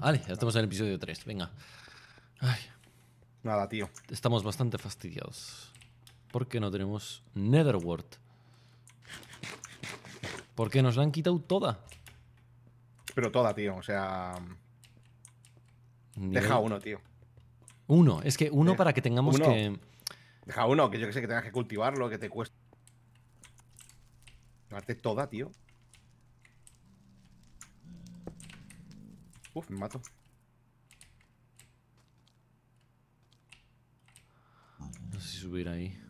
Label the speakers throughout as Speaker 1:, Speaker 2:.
Speaker 1: Vale, ya estamos en el episodio 3. Venga. Ay,
Speaker 2: Nada, tío.
Speaker 1: estamos bastante fastidiados. Porque no tenemos Netherworld. Porque nos la han quitado toda.
Speaker 2: Pero toda, tío. O sea.
Speaker 1: Nivel
Speaker 2: Deja uno, tío.
Speaker 1: Uno. Es que uno
Speaker 2: Deja-
Speaker 1: para que tengamos
Speaker 2: uno.
Speaker 1: que.
Speaker 2: Deja uno, que yo que sé que tengas que cultivarlo, que te cueste. Llevarte toda, tío. Uf, me mato.
Speaker 1: No sé si subir ahí.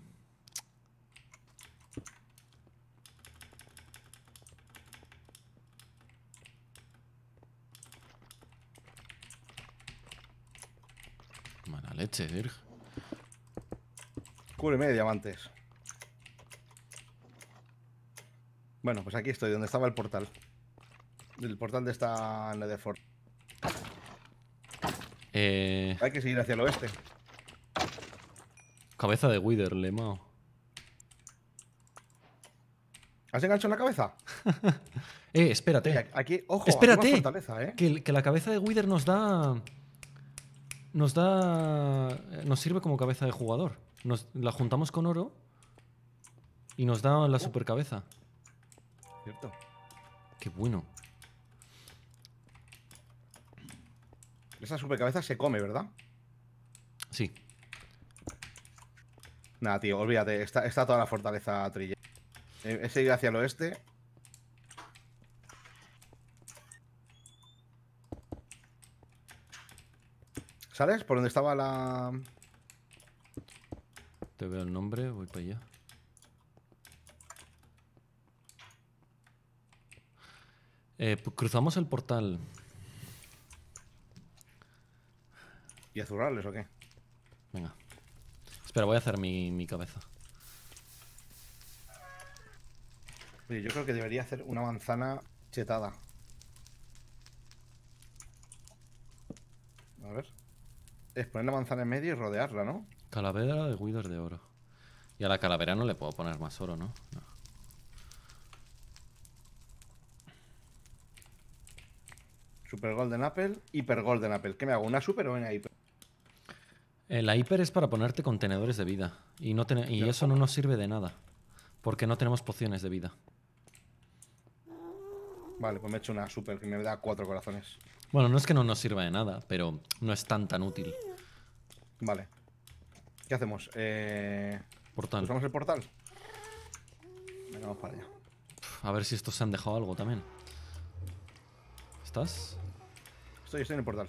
Speaker 1: Mala leche, Virg.
Speaker 2: Cúbreme de diamantes. Bueno, pues aquí estoy, donde estaba el portal. El portal de esta Netherfort.
Speaker 1: Eh,
Speaker 2: Hay que seguir hacia el oeste.
Speaker 1: cabeza de Wither, Lemao.
Speaker 2: ¿Has enganchado en la cabeza?
Speaker 1: Eh, espérate.
Speaker 2: Oye, aquí, ojo,
Speaker 1: Espérate.
Speaker 2: aquí fortaleza, ¿eh?
Speaker 1: Que, que la cabeza de Wither nos da. Nos da. Nos sirve como cabeza de jugador. Nos, la juntamos con oro. Y nos da la super cabeza.
Speaker 2: Cierto.
Speaker 1: Qué bueno.
Speaker 2: Esa supercabeza se come, ¿verdad?
Speaker 1: Sí.
Speaker 2: Nada, tío, olvídate. Está, está toda la fortaleza trilla. He, he seguido hacia el oeste. ¿Sales? Por donde estaba la.
Speaker 1: Te veo el nombre, voy para allá. Eh, pu- cruzamos el portal.
Speaker 2: ¿Y azurrarles o qué?
Speaker 1: Venga. Espera, voy a hacer mi, mi cabeza.
Speaker 2: Oye, yo creo que debería hacer una manzana chetada. A ver. Es poner la manzana en medio y rodearla, ¿no?
Speaker 1: Calavera de Wither de oro. Y a la calavera no le puedo poner más oro, ¿no? No.
Speaker 2: Super Golden Apple, Hyper Golden Apple. ¿Qué me hago? ¿Una super o una hiper?
Speaker 1: La hiper es para ponerte contenedores de vida. Y, no eso no nos sirve de nada. Porque no tenemos pociones de vida.
Speaker 2: Vale, pues me he hecho una super que me da cuatro corazones.
Speaker 1: Bueno, no es que no nos sirva de nada, pero no es tan tan útil.
Speaker 2: Vale. ¿Qué hacemos? Eh...
Speaker 1: Portal.
Speaker 2: ¿Usamos el portal? Venga, vamos para allá.
Speaker 1: A ver si estos se han dejado algo también. ¿Estás?
Speaker 2: Estoy, estoy en el portal.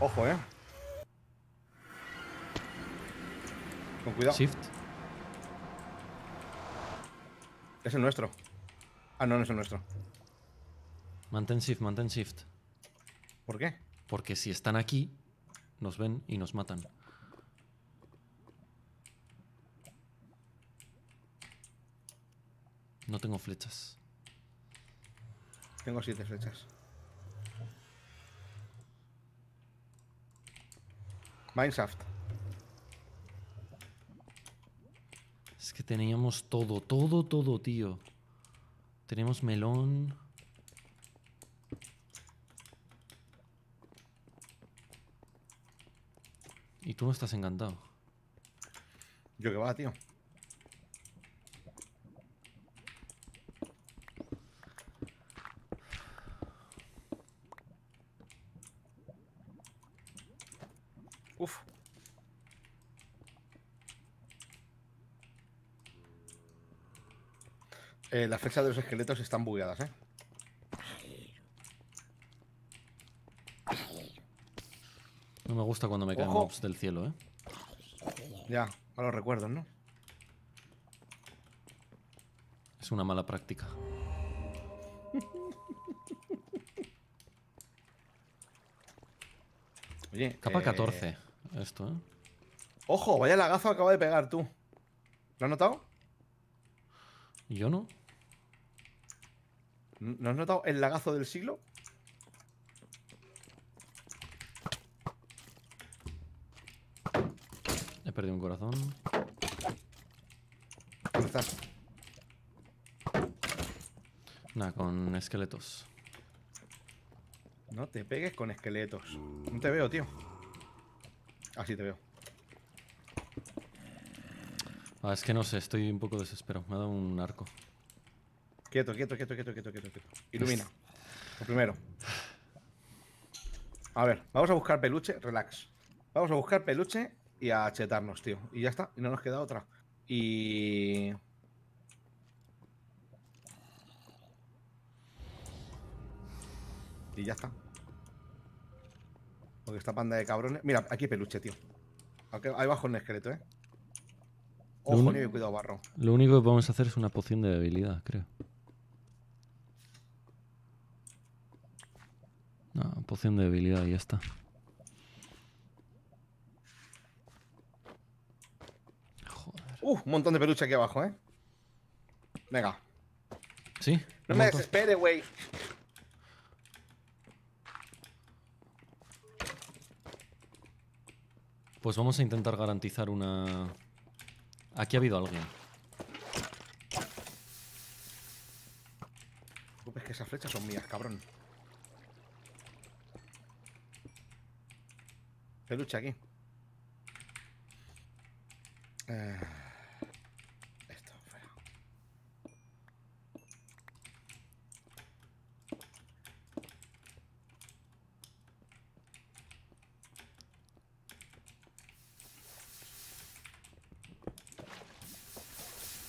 Speaker 2: Ojo, eh. Con cuidado.
Speaker 1: Shift.
Speaker 2: Es el nuestro. Ah, no, no es el nuestro.
Speaker 1: Mantén shift, mantén shift.
Speaker 2: ¿Por qué?
Speaker 1: Porque si están aquí, nos ven y nos matan. No tengo flechas.
Speaker 2: Tengo siete flechas. Mineshaft.
Speaker 1: Es que teníamos todo, todo, todo, tío. Tenemos melón. Y tú no estás encantado.
Speaker 2: Yo que va, tío. Uf. Eh, las flechas de los esqueletos están bugueadas, ¿eh?
Speaker 1: No me gusta cuando me caen
Speaker 2: Ojo.
Speaker 1: mobs del cielo, ¿eh?
Speaker 2: Ya, a los recuerdos, ¿no?
Speaker 1: Es una mala práctica.
Speaker 2: Oye,
Speaker 1: Capa
Speaker 2: eh,
Speaker 1: 14. Esto, ¿eh?
Speaker 2: Ojo, vaya lagazo acaba de pegar tú. ¿Lo has notado?
Speaker 1: ¿Y yo no?
Speaker 2: ¿No has notado el lagazo del siglo?
Speaker 1: He perdido un corazón.
Speaker 2: ¿Dónde estás?
Speaker 1: Nada, con esqueletos.
Speaker 2: No te pegues con esqueletos. No te veo, tío. Así te veo.
Speaker 1: Ah, es que no sé, estoy un poco desesperado. Me ha dado un arco.
Speaker 2: Quieto, quieto, quieto, quieto, quieto, quieto, quieto. Ilumina. Lo primero. A ver, vamos a buscar peluche. Relax. Vamos a buscar peluche y a chetarnos, tío. Y ya está. Y no nos queda otra. Y... Y ya está. Porque esta panda de cabrones. Mira, aquí hay peluche, tío. Ahí abajo un esqueleto, eh. Ojo,
Speaker 1: uni-
Speaker 2: nieve, cuidado, barro.
Speaker 1: Lo único que podemos hacer es una poción de debilidad, creo. No, poción de debilidad y ya está. Joder.
Speaker 2: Uh, un montón de peluche aquí abajo, eh. Venga.
Speaker 1: ¿Sí?
Speaker 2: No me
Speaker 1: montón.
Speaker 2: desespere, güey.
Speaker 1: Pues vamos a intentar garantizar una... Aquí ha habido alguien.
Speaker 2: Es que esas flechas son mías, cabrón. Peluche aquí. Eh, Esto, fuera.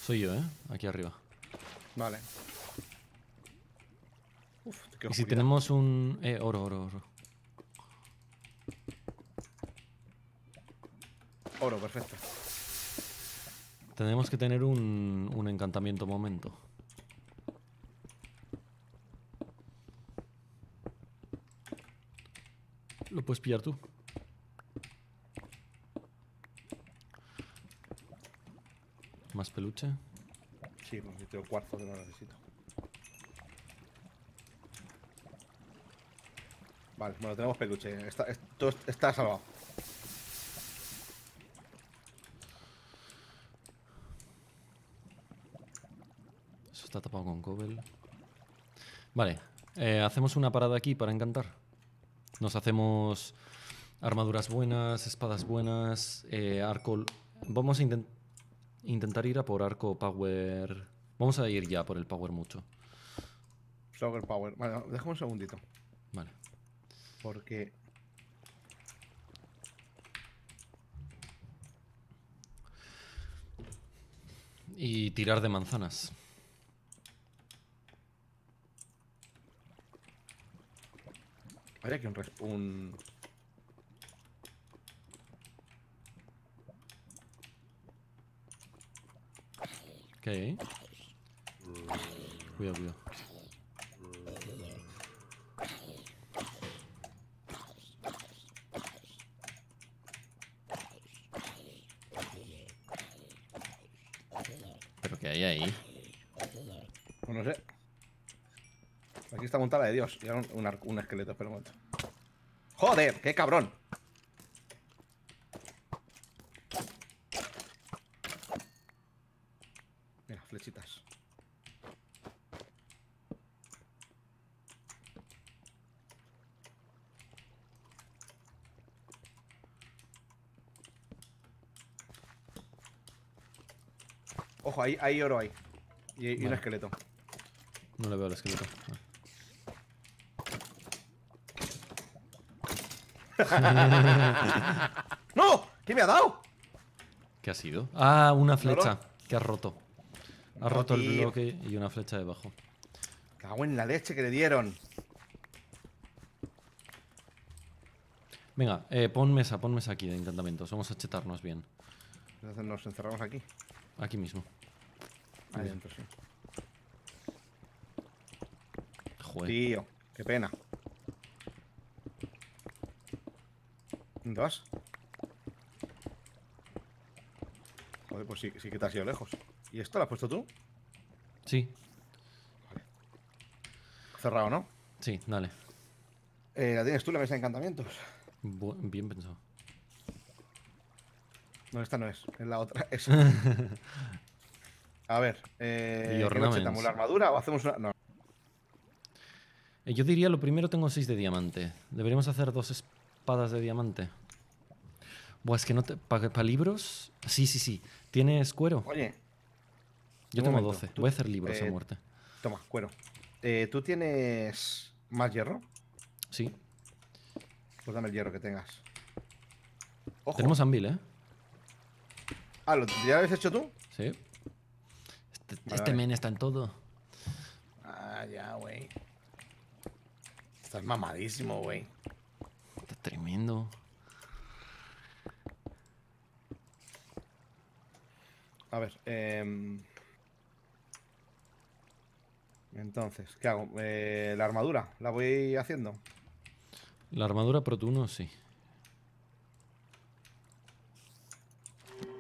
Speaker 1: Soy yo, ¿eh? Aquí arriba.
Speaker 2: Vale. Uf, qué
Speaker 1: Y si tenemos un... Eh, oro, oro, oro.
Speaker 2: Oro, perfecto.
Speaker 1: Tenemos que tener un, un encantamiento momento. Lo puedes pillar tú. Más peluche.
Speaker 2: Sí, yo tengo cuarzo que no necesito. Vale, bueno, tenemos peluche. Está, esto está salvado.
Speaker 1: Eso está tapado con cobble. Vale. eh, hacemos una parada aquí para encantar. Nos hacemos armaduras buenas, espadas buenas, eh, arco... Vamos a inten- intentar ir a por arco power... Vamos a ir ya por el power mucho.
Speaker 2: Slugger Power. Vale, déjame un segundito.
Speaker 1: Vale.
Speaker 2: Porque.
Speaker 1: Y tirar de manzanas.
Speaker 2: Hay aquí un. un...
Speaker 1: ¿Qué hay ahí? Cuidado, cuidado. ¿Pero qué hay ahí?
Speaker 2: pues no sé. Montada de Dios. Y un, un, un esqueleto, espera un momento. ¡Joder! ¡Qué cabrón! Mira, flechitas. Ojo, ahí hay oro ahí. Y, y un esqueleto.
Speaker 1: No le veo el esqueleto. Ah.
Speaker 2: ¡No! ¿Qué me ha dado?
Speaker 1: ¿Qué ha sido? Ah, una flecha que ha roto. Ha
Speaker 2: No,
Speaker 1: roto el bloque y una flecha debajo.
Speaker 2: Cago en la leche que le dieron.
Speaker 1: Venga, eh, pon mesa, pon mesa aquí de encantamientos. Vamos a chetarnos bien.
Speaker 2: Entonces nos encerramos aquí.
Speaker 1: Aquí mismo.
Speaker 2: Ahí dentro, sí.
Speaker 1: Joder.
Speaker 2: Tío, qué pena. ¿Dónde vas? Joder, pues sí, sí que te has ido lejos. ¿Y esto lo has puesto tú?
Speaker 1: Sí,
Speaker 2: Cerrado, ¿no?
Speaker 1: sí, dale.
Speaker 2: Eh, ¿La tienes tú, la mesa de encantamientos?
Speaker 1: Bu- bien pensado.
Speaker 2: No, esta no es, es la otra. Es... A ver, eh,
Speaker 1: Y
Speaker 2: ¿qué ¿La armadura o hacemos una.? No.
Speaker 1: Eh, Yo diría lo primero tengo 6 de diamante. Deberíamos hacer dos espadas de diamante. Buah, es que no te. ¿Para libros? Sí, sí, sí. ¿Tienes cuero?
Speaker 2: Oye,
Speaker 1: Yo tengo
Speaker 2: momento,
Speaker 1: 12.
Speaker 2: tú-
Speaker 1: Voy a hacer libros a
Speaker 2: eh,
Speaker 1: muerte.
Speaker 2: toma, cuero. Eh, ¿Tú tienes más hierro?
Speaker 1: Sí.
Speaker 2: Pues dame el hierro que tengas. Ojo.
Speaker 1: Tenemos anvil, ¿eh?
Speaker 2: Ah, ¿lo, ¿ya lo habéis hecho tú?
Speaker 1: Sí. Este,
Speaker 2: Vale,
Speaker 1: este
Speaker 2: vale.
Speaker 1: men está en todo.
Speaker 2: Ah, ya, güey. Estás mamadísimo, güey.
Speaker 1: Está tremendo.
Speaker 2: A ver, em, Entonces, ¿qué hago? Eh, la armadura, ¿la voy haciendo?
Speaker 1: La armadura Pro 1, sí.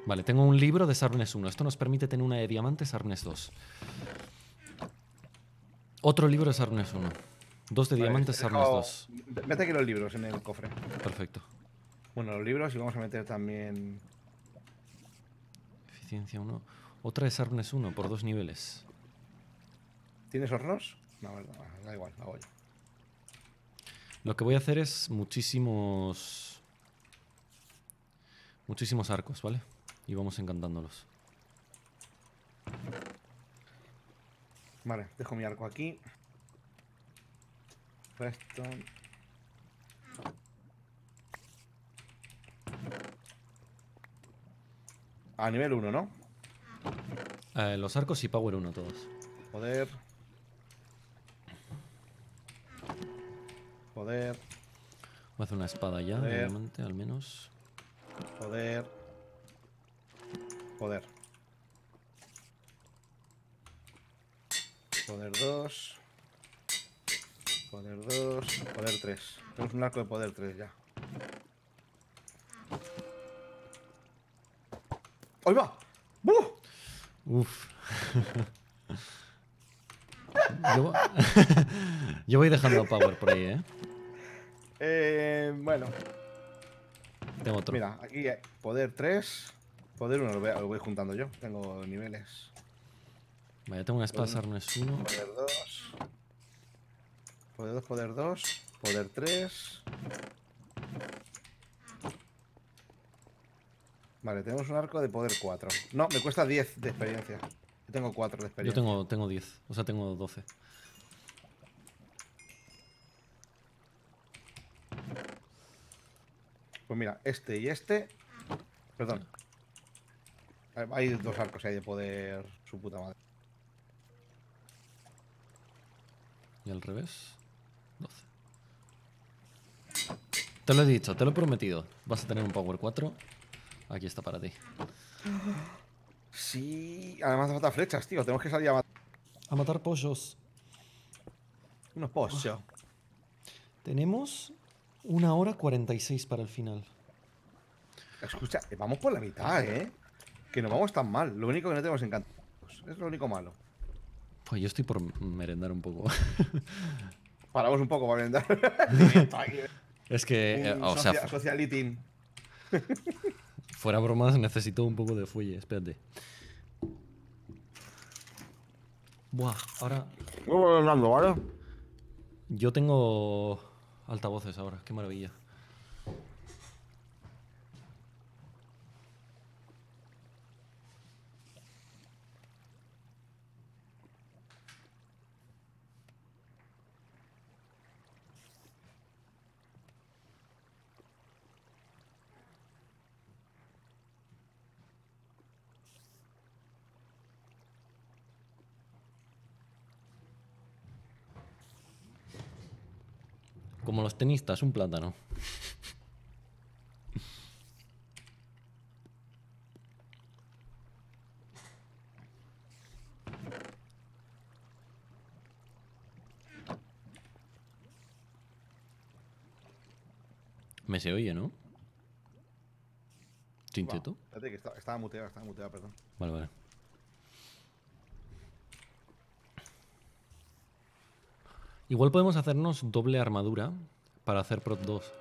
Speaker 1: Vale, tengo un libro de Sarnes 1. Esto nos permite tener una de diamante Sarnes 2. Otro libro de Sarnes 1. Dos de
Speaker 2: Vale,
Speaker 1: diamante
Speaker 2: he
Speaker 1: Sarnes
Speaker 2: dejado-
Speaker 1: 2.
Speaker 2: Mete aquí los libros en el cofre.
Speaker 1: Perfecto.
Speaker 2: Bueno, los libros y vamos a meter también...
Speaker 1: Eficiencia 1. Otra de Sarnes 1 por dos niveles.
Speaker 2: ¿Tienes hornos? No, no, da igual, hago yo.
Speaker 1: Lo que voy a hacer es muchísimos. Muchísimos arcos, ¿vale? Y vamos encantándolos.
Speaker 2: Vale, dejo mi arco aquí. Esto. A nivel 1, ¿no?
Speaker 1: Eh, los arcos y Power 1 todos.
Speaker 2: Poder. Poder,
Speaker 1: Voy a hacer una espada ya, de
Speaker 2: Joder.
Speaker 1: diamante al menos.
Speaker 2: poder. Poder. Poder 2. Poder 2. Poder 3. Tenemos un arco de poder 3 ya. ¡Ahí va! ¡Buh!
Speaker 1: Uf. yo, yo voy dejando Power por ahí, ¿eh?
Speaker 2: Eh, bueno,
Speaker 1: Tengo otro.
Speaker 2: mira, aquí hay poder 3. Poder 1 lo voy, lo voy juntando yo. Tengo niveles.
Speaker 1: Vale, tengo una espada Sarnes 1.
Speaker 2: Poder 2. Poder 2, poder 2. Poder 3. Vale, tenemos un arco de poder 4. No, me cuesta 10 de experiencia. Yo tengo 4 de
Speaker 1: Yo
Speaker 2: experiencia.
Speaker 1: tengo, tengo 10, o sea, tengo 12.
Speaker 2: Pues mira, este y este. Perdón. Hay- Hay dos arcos ahí de poder. Su puta madre.
Speaker 1: Y al revés, 12. Te lo he dicho, te lo he prometido. Vas a tener un Power 4. Aquí está para ti.
Speaker 2: Sí, además hace falta flechas, tío. Tenemos que salir a matar
Speaker 1: A matar pollos.
Speaker 2: unos pollos.
Speaker 1: Tenemos una hora 46 para el final.
Speaker 2: Escucha, eh, vamos por la mitad, ¿eh? Que no vamos tan mal. Lo único que no tenemos encantos. Es lo único malo.
Speaker 1: Pues yo estoy por merendar un poco.
Speaker 2: Paramos un poco para brindar.
Speaker 1: es que, eh,
Speaker 2: Un
Speaker 1: o sea,
Speaker 2: socia- social eating.
Speaker 1: fuera bromas, necesito un poco de fuelle. Espérate. Buah, ahora
Speaker 2: Vamos hablando, ¿vale?
Speaker 1: yo tengo altavoces ahora. Qué maravilla. Como los tenistas, un plátano. Me se oye, ¿no? Chincheto.
Speaker 2: Espérate que está- estaba muteado, estaba muteado, perdón.
Speaker 1: Vale, vale. Igual podemos hacernos doble armadura para hacer Prot 2.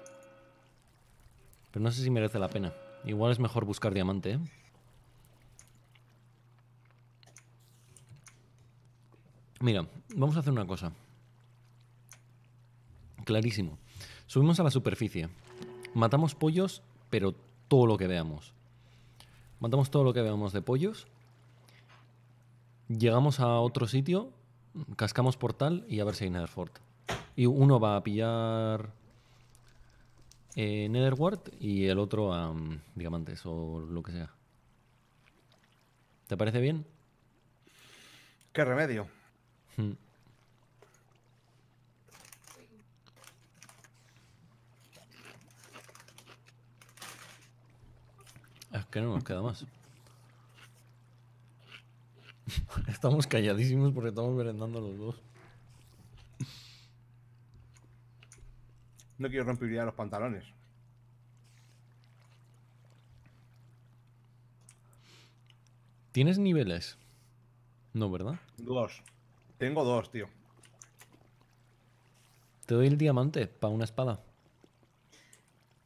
Speaker 1: Pero no sé si merece la pena. Igual es mejor buscar diamante, ¿eh? Mira, vamos a hacer una cosa. Clarísimo. Subimos a la superficie. Matamos pollos, pero todo lo que veamos. Matamos todo lo que veamos de pollos. Llegamos a otro sitio, cascamos portal y a ver si hay Netherfort. Y uno va a pillar eh, Netherward y el otro a mm, diamantes o lo que sea. ¿Te parece bien?
Speaker 2: ¿Qué remedio?
Speaker 1: Mm. Es que no nos queda más. Estamos calladísimos porque estamos merendando los dos.
Speaker 2: No quiero rompibilidad los pantalones.
Speaker 1: ¿Tienes niveles? No, ¿verdad?
Speaker 2: Dos. Tengo dos, tío.
Speaker 1: Te doy el diamante para una espada.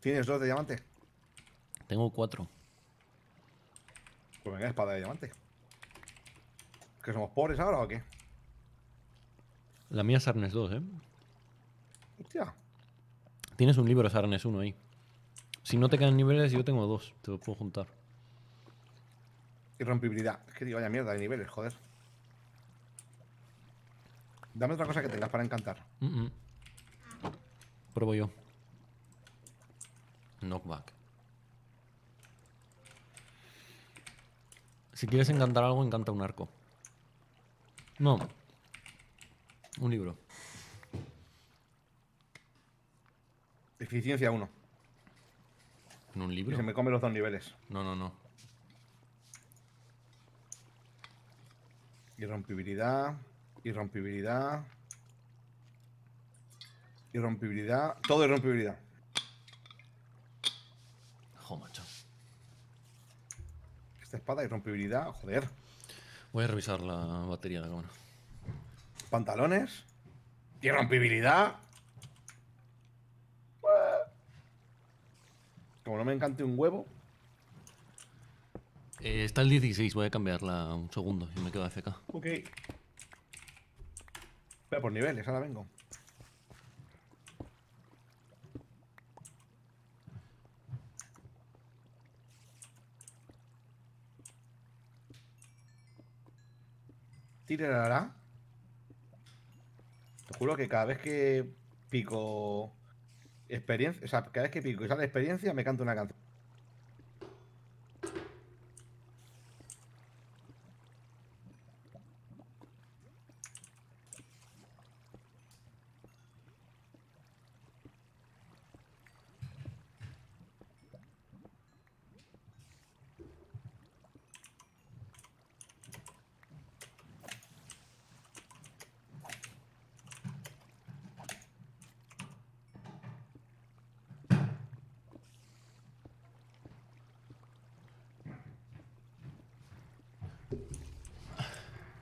Speaker 2: ¿Tienes dos de diamante?
Speaker 1: Tengo cuatro.
Speaker 2: Pues venga, espada de diamante. ¿Que somos pobres ahora o qué?
Speaker 1: La mía es Arnes 2, ¿eh?
Speaker 2: Hostia.
Speaker 1: Tienes un libro Sarnes 1 ahí. Si no te quedan niveles, yo tengo dos. Te los puedo juntar.
Speaker 2: Irrompibilidad. Es que digo, vaya mierda de niveles, joder. Dame otra cosa que tengas para encantar.
Speaker 1: Mm, mm. Pruebo yo. Knockback. Si quieres encantar algo, encanta un arco. No. Un libro.
Speaker 2: Eficiencia 1.
Speaker 1: ¿En un
Speaker 2: Y
Speaker 1: libro?
Speaker 2: se me come los dos niveles.
Speaker 1: No, no, no.
Speaker 2: Irrompibilidad. Irrompibilidad. Irrompibilidad. Todo irrompibilidad.
Speaker 1: Jo, macho.
Speaker 2: Esta espada, irrompibilidad. Joder.
Speaker 1: Voy a revisar la batería de la cámara.
Speaker 2: Pantalones. Irrompibilidad. Buah. Como no me encante un huevo.
Speaker 1: Eh, está el 16, voy a cambiarla un segundo y me quedo AFK.
Speaker 2: Ok. Pero por niveles, ahora vengo. Te juro que cada vez que pico experiencia, o sea, cada vez que pico y sale experiencia me canto una canción.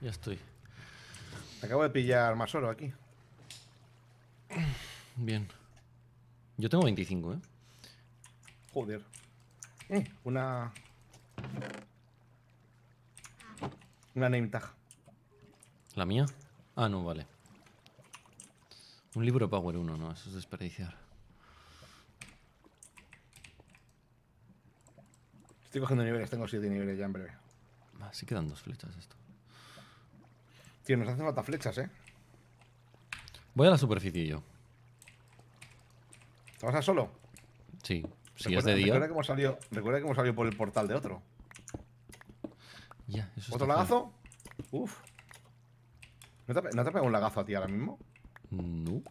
Speaker 1: Ya estoy.
Speaker 2: Acabo de pillar más oro aquí.
Speaker 1: Bien. Yo tengo 25, ¿eh?
Speaker 2: Joder. Eh, una. Una name tag.
Speaker 1: ¿La mía? Ah, no, vale. Un libro Power 1, no, eso es desperdiciar.
Speaker 2: Estoy cogiendo niveles, tengo 7 niveles ya en breve.
Speaker 1: Ah, sí quedan dos flechas esto.
Speaker 2: Tío, nos hacen falta flechas, ¿eh?
Speaker 1: Voy a la superficie yo.
Speaker 2: ¿Te vas a solo?
Speaker 1: Sí. Si
Speaker 2: recuerda,
Speaker 1: es de día.
Speaker 2: Recuerda que, hemos salido, recuerda que hemos salido por el portal de otro.
Speaker 1: Ya, eso
Speaker 2: ¿Otro lagazo? Uf. ¿No te, ¿No te un lagazo a ti ahora mismo?
Speaker 1: No.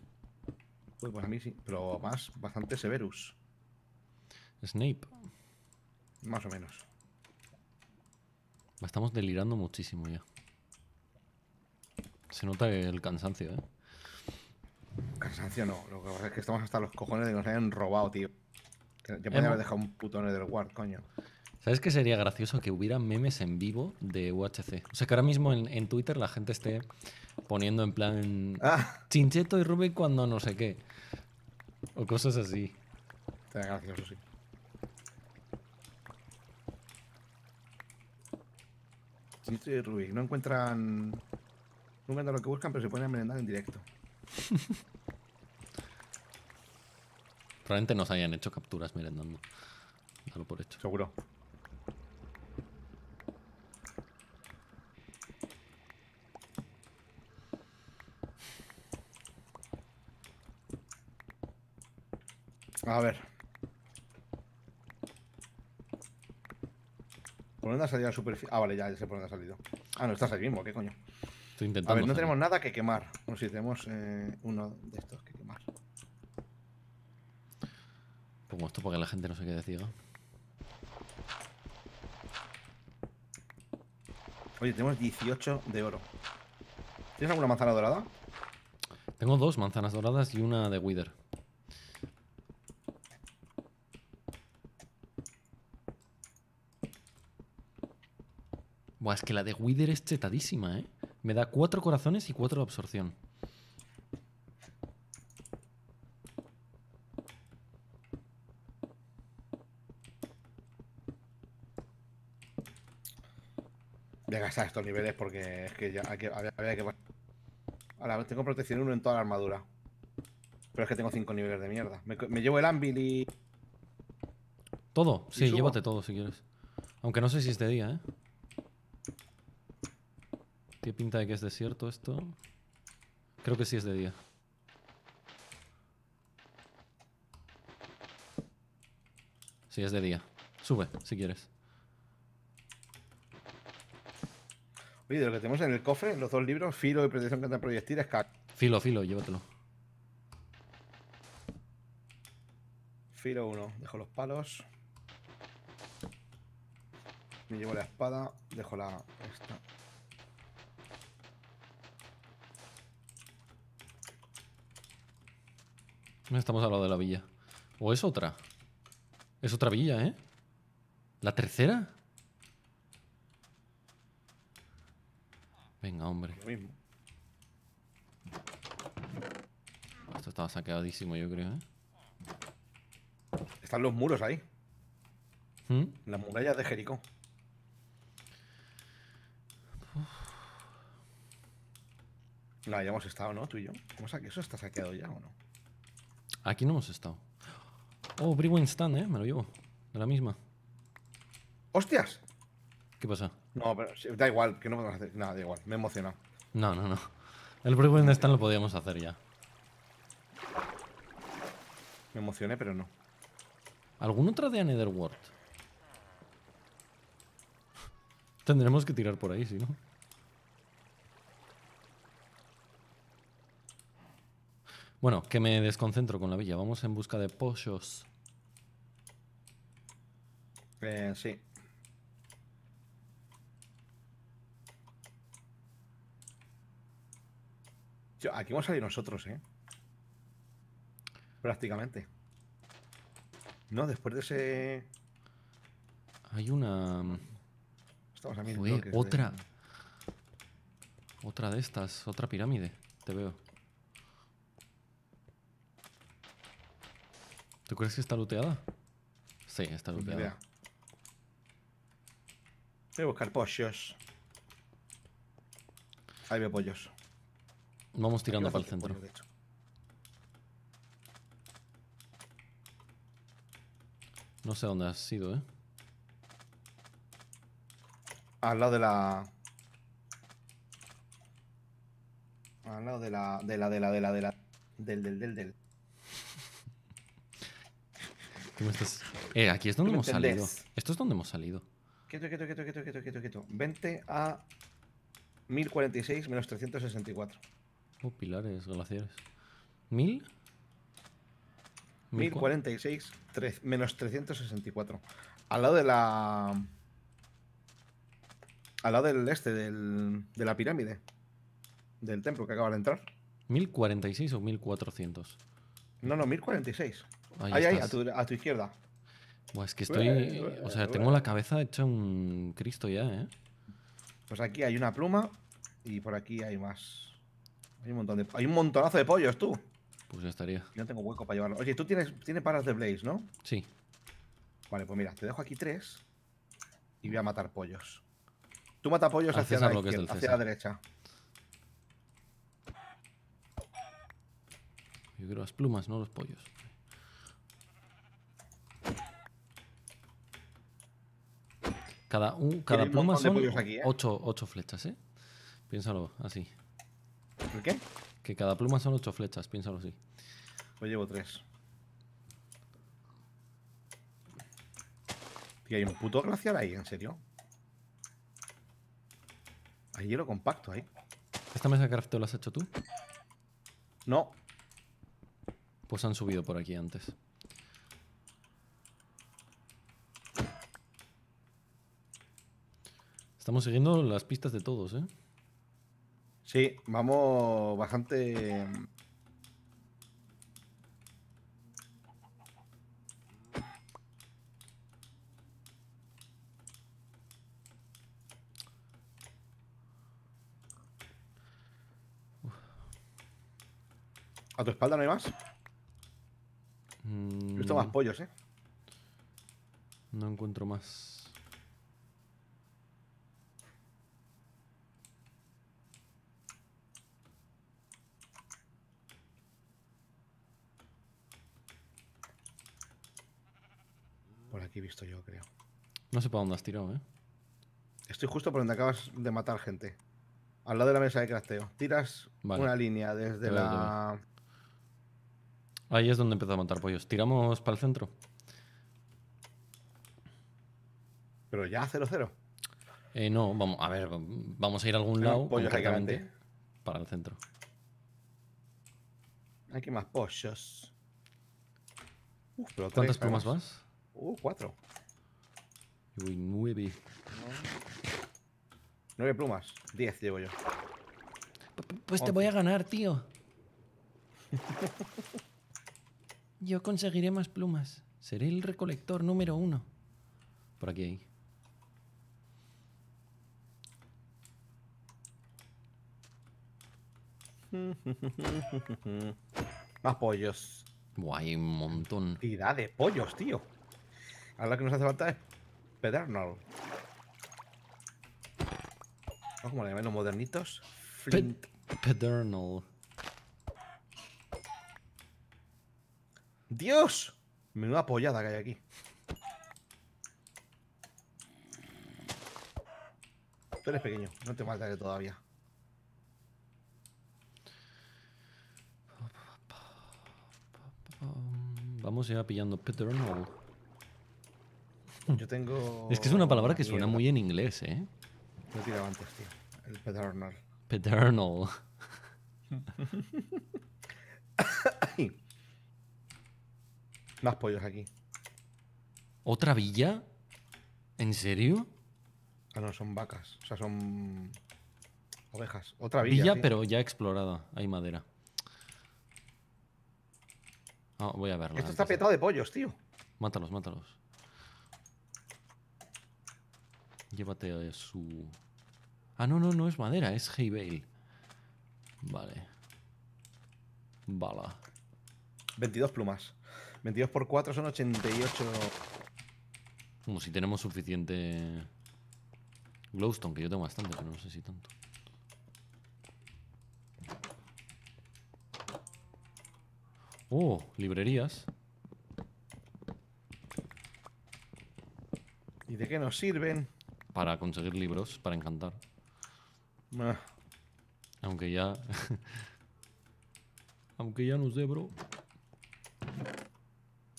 Speaker 2: Uy, pues a mí sí, pero más, bastante severus.
Speaker 1: Snape.
Speaker 2: Más o menos.
Speaker 1: Estamos delirando muchísimo ya. Se nota el cansancio, ¿eh?
Speaker 2: Cansancio no, lo que pasa es que estamos hasta los cojones de que nos hayan robado, tío. Podía
Speaker 1: Hemos-
Speaker 2: haber dejado un puto Netherward, coño.
Speaker 1: ¿Sabes qué sería gracioso? Que hubiera memes en vivo de UHC. O sea, que ahora mismo en, en Twitter la gente esté poniendo en plan
Speaker 2: Ah,
Speaker 1: Chincheto y Rubik cuando no sé qué. O cosas así.
Speaker 2: está gracioso, sí. Chinito y Rubik, no encuentran. No encuentran lo que buscan, pero se ponen a merendar en directo.
Speaker 1: Probablemente nos hayan hecho capturas merendando. Dalo por hecho.
Speaker 2: Seguro. A ver. ¿Por dónde ha salido la superficie? Ah, vale, ya, ya sé por dónde ha salido. Ah, no, estás ahí mismo, ¿qué coño?
Speaker 1: Estoy intentando.
Speaker 2: A ver, no tenemos nada que quemar. Bueno, sí, tenemos eh, uno de estos que quemar.
Speaker 1: Pongo esto para que la gente no se quede ciega.
Speaker 2: Oye, tenemos 18 de oro. ¿Tienes alguna manzana dorada?
Speaker 1: Tengo dos manzanas doradas y una de Wither. Buah, es que la de Wither es chetadísima, ¿eh? Me da cuatro corazones y cuatro de absorción.
Speaker 2: Voy a gastar estos niveles porque es que ya hay que, había, había que... Ahora, tengo protección 1 en toda la armadura. Pero es que tengo 5 niveles de mierda. Me, llevo el Anvil y...
Speaker 1: ¿Todo?
Speaker 2: ¿Y
Speaker 1: Sí, llévate todo si quieres. Aunque no sé si es de día, ¿eh? Tiene pinta de que es desierto esto. Creo que sí es de día. Sí, es de día. Sube, si quieres.
Speaker 2: Oye, de lo que tenemos en el cofre, los dos libros, Filo y Protección contra Proyectiles,
Speaker 1: Filo, filo, llévatelo.
Speaker 2: Filo 1, dejo los palos. Me llevo la espada, dejo la... Esta.
Speaker 1: Estamos al lado de la villa. ¿O es otra? Es otra villa, ¿eh? ¿La tercera? Venga, hombre.
Speaker 2: Lo mismo.
Speaker 1: Esto estaba saqueadísimo, yo creo, ¿eh?
Speaker 2: Están los muros ahí,
Speaker 1: ¿Mm?
Speaker 2: las murallas de Jericó. No, ya hemos estado, ¿no? Tú y yo. ¿Cómo sa- ¿Eso está saqueado ya o no?
Speaker 1: Aquí no hemos estado. Oh, Brewing Stand, ¿eh? Me lo llevo. De la misma.
Speaker 2: ¡Hostias!
Speaker 1: ¿Qué pasa?
Speaker 2: No, pero da igual, que no podemos hacer nada, da igual. Me he emocionado.
Speaker 1: No, no, no. El Brewing Stand lo podíamos hacer ya.
Speaker 2: Me emocioné, pero no.
Speaker 1: ¿Algún otro de Netherworld? Tendremos que tirar por ahí, si no. Bueno, que me desconcentro con la villa. Vamos en busca de pollos.
Speaker 2: Eh, sí. Yo, aquí hemos salido nosotros, ¿eh? Prácticamente. No, después de ese...
Speaker 1: Hay una...
Speaker 2: Estamos a mil
Speaker 1: Joder,
Speaker 2: bloques de-
Speaker 1: otra. Otra de estas. Otra pirámide. Te veo. ¿Tú crees que está looteada? Sí, está looteada.
Speaker 2: Voy a buscar pollos. Ahí veo pollos.
Speaker 1: Vamos tirando para el centro.
Speaker 2: pollo.
Speaker 1: No sé dónde has ido, ¿eh?
Speaker 2: Al lado de la. Al lado de la. De la, de la, de la, de la. Del, del, del, del.
Speaker 1: ¿Qué me estás- Eh, aquí es donde hemos salido.
Speaker 2: entendés.
Speaker 1: Esto es donde hemos salido.
Speaker 2: Quieto, quieto, quieto, quieto, quieto, quieto, quieto. 20 a 1046 menos 364.
Speaker 1: Oh, pilares, glaciares. ¿Mil? ¿Mil cua-
Speaker 2: 1046 tres- menos 364. Al lado de la. Al lado del este, del, de la pirámide. Del templo que acaba de entrar.
Speaker 1: ¿1046 o 1400?
Speaker 2: No, no, 1046.
Speaker 1: Ahí,
Speaker 2: Ahí, ahí, a tu, a tu izquierda.
Speaker 1: Buah, es que estoy.
Speaker 2: Bueh,
Speaker 1: O sea, tengo la cabeza hecha un Cristo ya, ¿eh?
Speaker 2: Pues aquí hay una pluma y por aquí hay más. Hay un montón de. Hay un montonazo de pollos, tú.
Speaker 1: Pues ya estaría.
Speaker 2: Yo no tengo hueco para llevarlo. Oye, tú tienes, tienes paras de Blaze, ¿no?
Speaker 1: Sí.
Speaker 2: Vale, pues mira, te dejo aquí tres y voy a matar pollos. Tú mata pollos hacia la, izquierda, hacia la derecha.
Speaker 1: Yo quiero las plumas, no los pollos. Cada, un- cada pluma son
Speaker 2: aquí, ¿eh?
Speaker 1: ocho, ocho flechas, ¿eh? Piénsalo así.
Speaker 2: ¿El qué?
Speaker 1: Que cada pluma son ocho flechas, piénsalo así.
Speaker 2: Pues llevo tres. Tío, hay un puto glaciar ahí, ¿en serio? Hay hielo compacto ahí.
Speaker 1: ¿Esta mesa de crafteo la has hecho tú?
Speaker 2: No,
Speaker 1: Pues han subido por aquí antes. Estamos siguiendo las pistas de todos, ¿eh?
Speaker 2: sí, vamos bastante. ¿A tu espalda no hay más? He visto más
Speaker 1: Mm,
Speaker 2: pollos, ¿eh?
Speaker 1: no encuentro más.
Speaker 2: Por aquí he visto yo, creo.
Speaker 1: No sé para dónde has tirado, ¿eh?
Speaker 2: Estoy justo por donde acabas de matar gente. Al lado de la mesa de crafteo. Tiras
Speaker 1: Vale.
Speaker 2: una línea desde
Speaker 1: veo,
Speaker 2: la.
Speaker 1: Ahí es donde empezó a matar pollos. ¿Tiramos para el centro?
Speaker 2: Pero ya 0-0.
Speaker 1: Eh, no, vamos, a ver, vamos a ir a algún
Speaker 2: Tenemos
Speaker 1: lado concretamente para el centro.
Speaker 2: Aquí más pollos. Uf, pero
Speaker 1: ¿Cuántas plumas
Speaker 2: además. Uh, cuatro.
Speaker 1: Uy, nueve.
Speaker 2: Nueve plumas. Diez llevo yo.
Speaker 1: Pues te voy a ganar, tío. Yo conseguiré más plumas. Seré el recolector número uno. Por aquí hay.
Speaker 2: Más pollos.
Speaker 1: Buah, hay un montón.
Speaker 2: Cantidad de pollos, tío. Ahora lo que nos hace falta es Pedernal. ¿No? ¿Cómo le llaman los modernitos? Flint.
Speaker 1: Pedernal.
Speaker 2: ¡Dios! Menuda pollada que hay aquí. Tú eres pequeño, no te que todavía.
Speaker 1: Vamos ya pillando Pedernal.
Speaker 2: Yo tengo.
Speaker 1: Es que es una palabra que suena
Speaker 2: mierda.
Speaker 1: muy en inglés, ¿eh?
Speaker 2: Lo he tirado antes, tío. El. Pedernal. Ay. Más pollos aquí.
Speaker 1: ¿Otra villa? ¿En serio?
Speaker 2: Ah, no, son vacas. O sea, son. Ovejas. Otra
Speaker 1: Villa,
Speaker 2: villa. tío.
Speaker 1: pero ya explorada. Hay madera. Ah, voy a verla.
Speaker 2: Esto está petado de pollos, tío.
Speaker 1: Mátalos, mátalos. Llévate su... Ah, no, no, no es madera, es hay bale. Vale. Bala.
Speaker 2: 22 plumas. 22 por 4 son 88.
Speaker 1: Como si tenemos suficiente... Glowstone, que yo tengo bastante, pero no sé si tanto. Oh, librerías.
Speaker 2: ¿Y de qué nos sirven?
Speaker 1: Para conseguir libros, para encantar.
Speaker 2: Ah,
Speaker 1: Aunque ya. Aunque ya no sé, bro.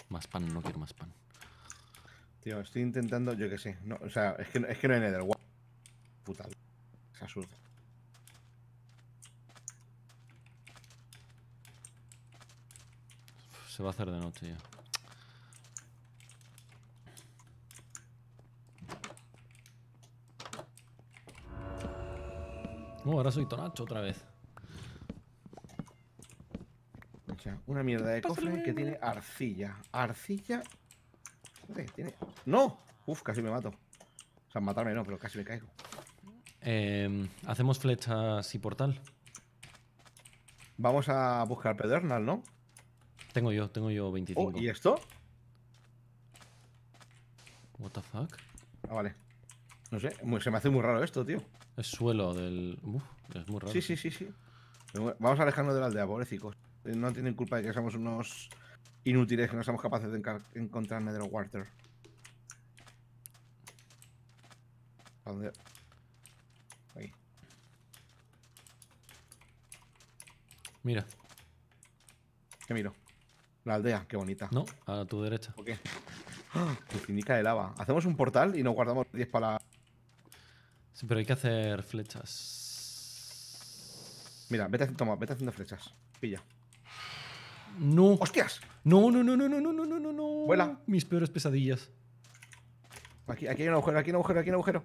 Speaker 1: Más pan, no quiero más pan.
Speaker 2: tío, estoy intentando, yo qué sé. No, o sea, es que, es que no hay Nether. Puta. Es absurdo.
Speaker 1: Se va a hacer de noche ya. Oh, ahora soy Tonacho otra vez.
Speaker 2: O sea, una mierda de cofre que tiene arcilla. Arcilla. Joder, tiene. ¡No! Uf, casi me mato. O sea, matarme no, pero casi me caigo.
Speaker 1: Em, Hacemos flechas y portal.
Speaker 2: Vamos a buscar Pedernal, ¿no?
Speaker 1: Tengo yo, tengo yo 25.
Speaker 2: Oh, ¿Y esto?
Speaker 1: What the fuck?
Speaker 2: Ah, vale. No sé, se me hace muy raro esto, tío.
Speaker 1: Es suelo del. Uf, es muy raro.
Speaker 2: Sí, sí, sí, sí. Vamos a alejarnos de la aldea, pobrecicos. Eh, No tienen culpa de que seamos unos inútiles que no somos capaces de encontrar Nether Water. ¿A dónde? Ahí.
Speaker 1: Mira.
Speaker 2: ¿Qué miro? La aldea, qué bonita.
Speaker 1: No, a tu derecha.
Speaker 2: ¿Por qué? Infinita de lava. Hacemos un portal y nos guardamos 10 para la...
Speaker 1: Sí, pero hay que hacer flechas.
Speaker 2: Mira, vete, toma, vete haciendo flechas. Pilla.
Speaker 1: No.
Speaker 2: ¡Hostias!
Speaker 1: No, no, no, no, no, no, no, no, no, no.
Speaker 2: Vuela.
Speaker 1: Mis peores pesadillas.
Speaker 2: Aquí, aquí hay un agujero, aquí hay un agujero, aquí hay un agujero.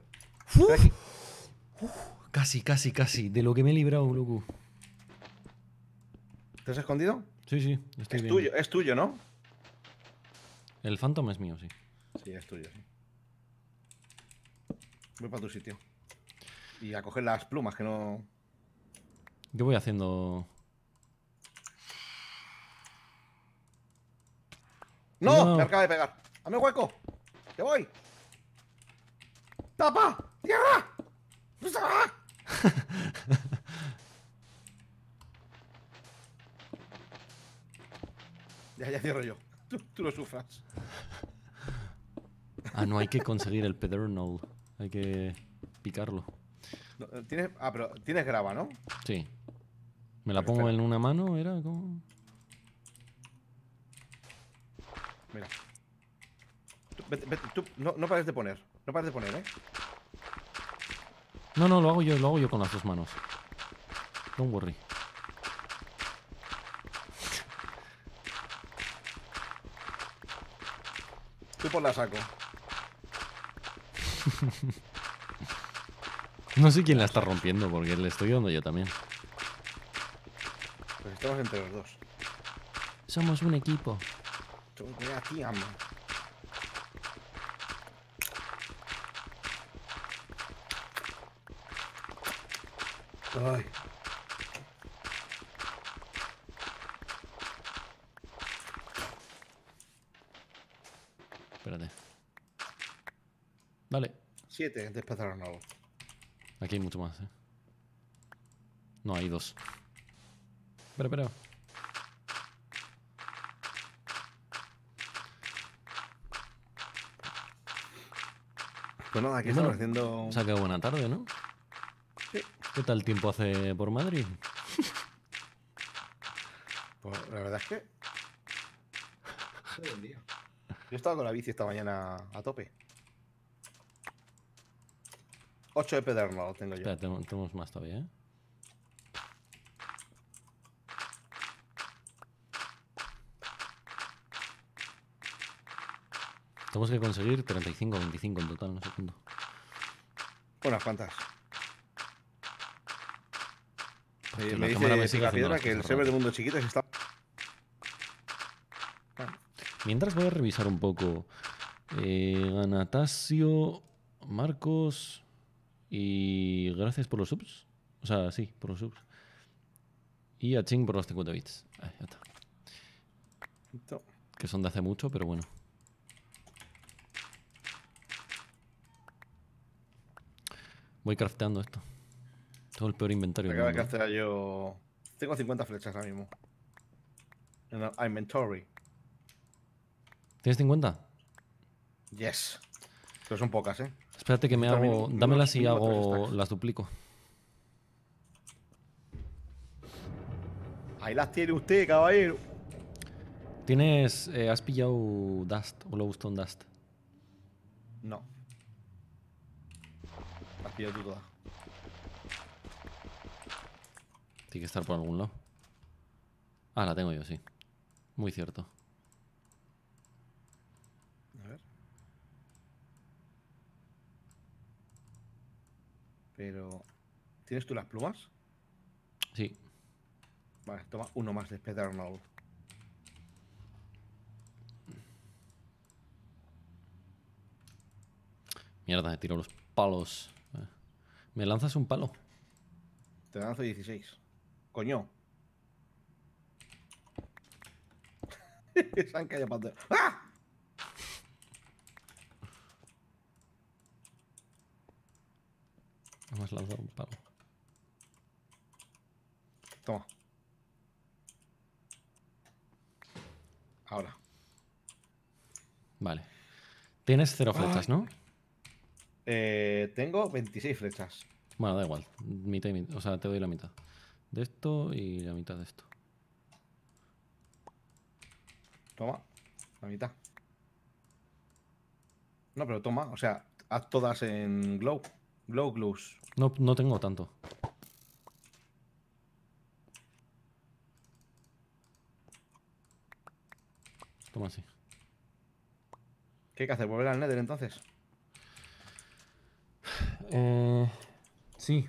Speaker 1: Uf. Casi, casi, casi. De lo que me he librado, loco.
Speaker 2: ¿Te has escondido?
Speaker 1: Sí, sí, estoy
Speaker 2: Es
Speaker 1: bien.
Speaker 2: tuyo, es tuyo, ¿no?
Speaker 1: El Phantom es mío, sí.
Speaker 2: Sí, es tuyo, sí. Voy para tu sitio. Y a coger las plumas, que no.
Speaker 1: Yo voy haciendo.
Speaker 2: ¡No!
Speaker 1: No.
Speaker 2: Me acaba de pegar. ¡Dame hueco! ¡Que voy! ¡Tapa! ¡Tierra! Ya, ya cierro yo. Tú, tú lo sufras.
Speaker 1: Ah, no, hay que conseguir el Pedernal. Hay que picarlo.
Speaker 2: ¿Tienes... Ah, pero tienes grava, ¿no?
Speaker 1: Sí. ¿Me la pongo en una mano? ¿Era? como
Speaker 2: Mira. Tú, vete- vete, tú, no, no pares de poner. No pares de poner, ¿eh?
Speaker 1: No, no, lo hago yo, lo hago yo con las dos manos. Don't worry.
Speaker 2: Tú por la saco.
Speaker 1: No sé quién la está rompiendo porque le estoy dando yo también.
Speaker 2: Pues estamos entre los dos.
Speaker 1: Somos un equipo.
Speaker 2: Tú, mira aquí, amo. Ay.
Speaker 1: Espérate. Dale.
Speaker 2: Siete de empezaron algo.
Speaker 1: Aquí hay mucho más, ¿eh? No, hay dos. Espera, espera.
Speaker 2: Pues nada, aquí
Speaker 1: Bueno,
Speaker 2: estamos haciendo.
Speaker 1: O sea, que buena tarde, ¿no?
Speaker 2: Sí.
Speaker 1: ¿Qué tal tiempo hace por Madrid?
Speaker 2: Pues la verdad es que. Qué buen día. Yo estaba con la bici esta mañana a tope. 8 de pedernal tengo yo.
Speaker 1: Espera, tenemos, tenemos más todavía, ¿eh? Tenemos que conseguir 35 o 25 en total, no sé cuánto.
Speaker 2: Unas cuantas. Eh,
Speaker 1: que
Speaker 2: me
Speaker 1: me
Speaker 2: dice
Speaker 1: siga
Speaker 2: la piedra que el server de mundo chiquito está.
Speaker 1: Mientras voy a revisar un poco. Eh, Anatasio, Marcos y gracias por los subs. O sea, sí, por los subs. Y a Ching por los 50 bits. Ahí, ya está. Que son de hace mucho, pero bueno. Voy crafteando esto. Todo el peor inventario.
Speaker 2: Acaba de hacer yo. Tengo 50 flechas ahora mismo. En el inventory.
Speaker 1: ¿Tienes 50?
Speaker 2: Yes. Pero son pocas, ¿eh?
Speaker 1: Espérate que me hago. Dámelas y hago. Las duplico.
Speaker 2: Ahí las tiene usted, caballero.
Speaker 1: ¿Tienes. eh, ¿Has pillado Dust o Lowstone Dust?
Speaker 2: No. Las pillado tú todas.
Speaker 1: Tiene que estar por algún lado. Ah, la tengo yo, sí. Muy cierto.
Speaker 2: A ver. Pero. ¿Tienes tú las plumas?
Speaker 1: Sí.
Speaker 2: Vale, toma uno más de Pedernal.
Speaker 1: Mierda, he tirado los palos. ¿Me lanzas un palo?
Speaker 2: Te lanzo 16. Coño. Se han caído. ¡Ah!
Speaker 1: No me has lanzado un palo.
Speaker 2: Toma. Ahora.
Speaker 1: Vale. Tienes cero flechas, ¿no?
Speaker 2: Eh, tengo 26 flechas.
Speaker 1: Bueno, da igual. Mitad y mitad. O sea, te doy la mitad. De esto y la mitad de esto.
Speaker 2: Toma, la mitad. No, pero toma, o sea, haz todas en glow. Glow glues.
Speaker 1: No, no tengo tanto. Toma así.
Speaker 2: ¿Qué hay que hacer? ¿Volver al Nether entonces?
Speaker 1: Eh, sí.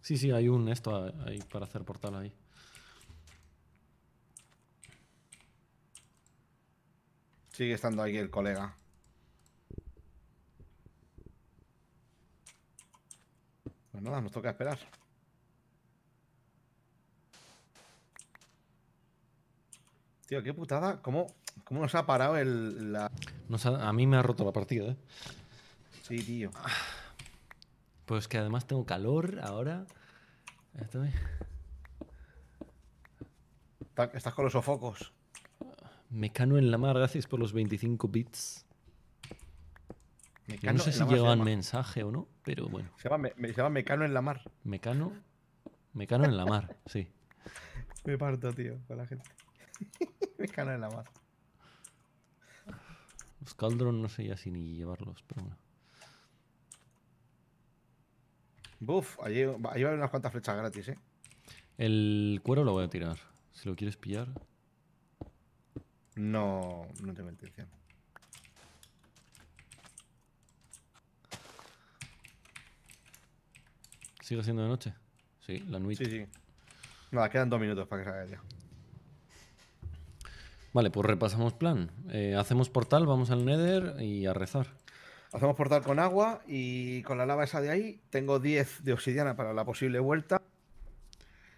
Speaker 1: Sí, sí, hay un esto ahí para hacer portal ahí.
Speaker 2: Sigue estando ahí el colega. Nada, nos toca esperar. Tío, qué putada. ¿Cómo, cómo nos ha parado el, la...
Speaker 1: Nos ha- a mí me ha roto la partida, ¿eh?
Speaker 2: Sí, tío.
Speaker 1: Pues que además tengo calor ahora. Estoy...
Speaker 2: Está- Estás con los sofocos.
Speaker 1: Mecano en la mar, gracias por los 25 bits. No sé si llevan mensaje o no, pero bueno.
Speaker 2: Se llama, me- me- se llama Mecano en la mar.
Speaker 1: Mecano. Mecano en la mar, sí.
Speaker 2: Me parto, tío, con la gente. Mecano en la mar.
Speaker 1: Los Cauldron no sé ya si ni llevarlos, pero bueno.
Speaker 2: Buf, allí, ahí va a haber unas cuantas flechas gratis, ¿eh?
Speaker 1: El cuero lo voy a tirar. Si lo quieres pillar.
Speaker 2: No, no tengo intención.
Speaker 1: ¿Sigue siendo de noche? Sí, la nuit.
Speaker 2: Sí, sí. Nada, quedan dos minutos para que salga ya.
Speaker 1: Vale, pues repasamos plan. Eh, hacemos portal, vamos al Nether y a rezar.
Speaker 2: Hacemos portal con agua y con la lava esa de ahí tengo 10 de obsidiana para la posible vuelta.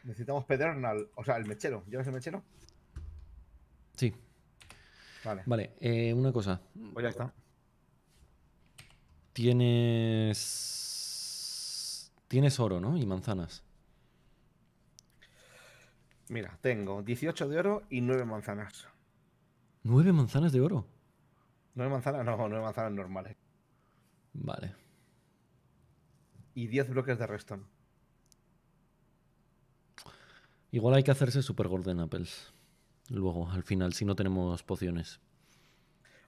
Speaker 2: Necesitamos pedernal, o sea, el mechero. ¿Llevas el mechero?
Speaker 1: Sí.
Speaker 2: Vale,
Speaker 1: Vale, eh, una cosa.
Speaker 2: pues ya está.
Speaker 1: Tienes. Tienes oro, ¿no? Y manzanas.
Speaker 2: Mira, tengo 18 de oro y 9 manzanas.
Speaker 1: ¿Nueve manzanas de oro?
Speaker 2: 9 manzanas, no, 9 manzanas normales.
Speaker 1: Vale.
Speaker 2: Y 10 bloques de redstone.
Speaker 1: Igual hay que hacerse Super Golden Apples. Luego, al final, si no tenemos pociones.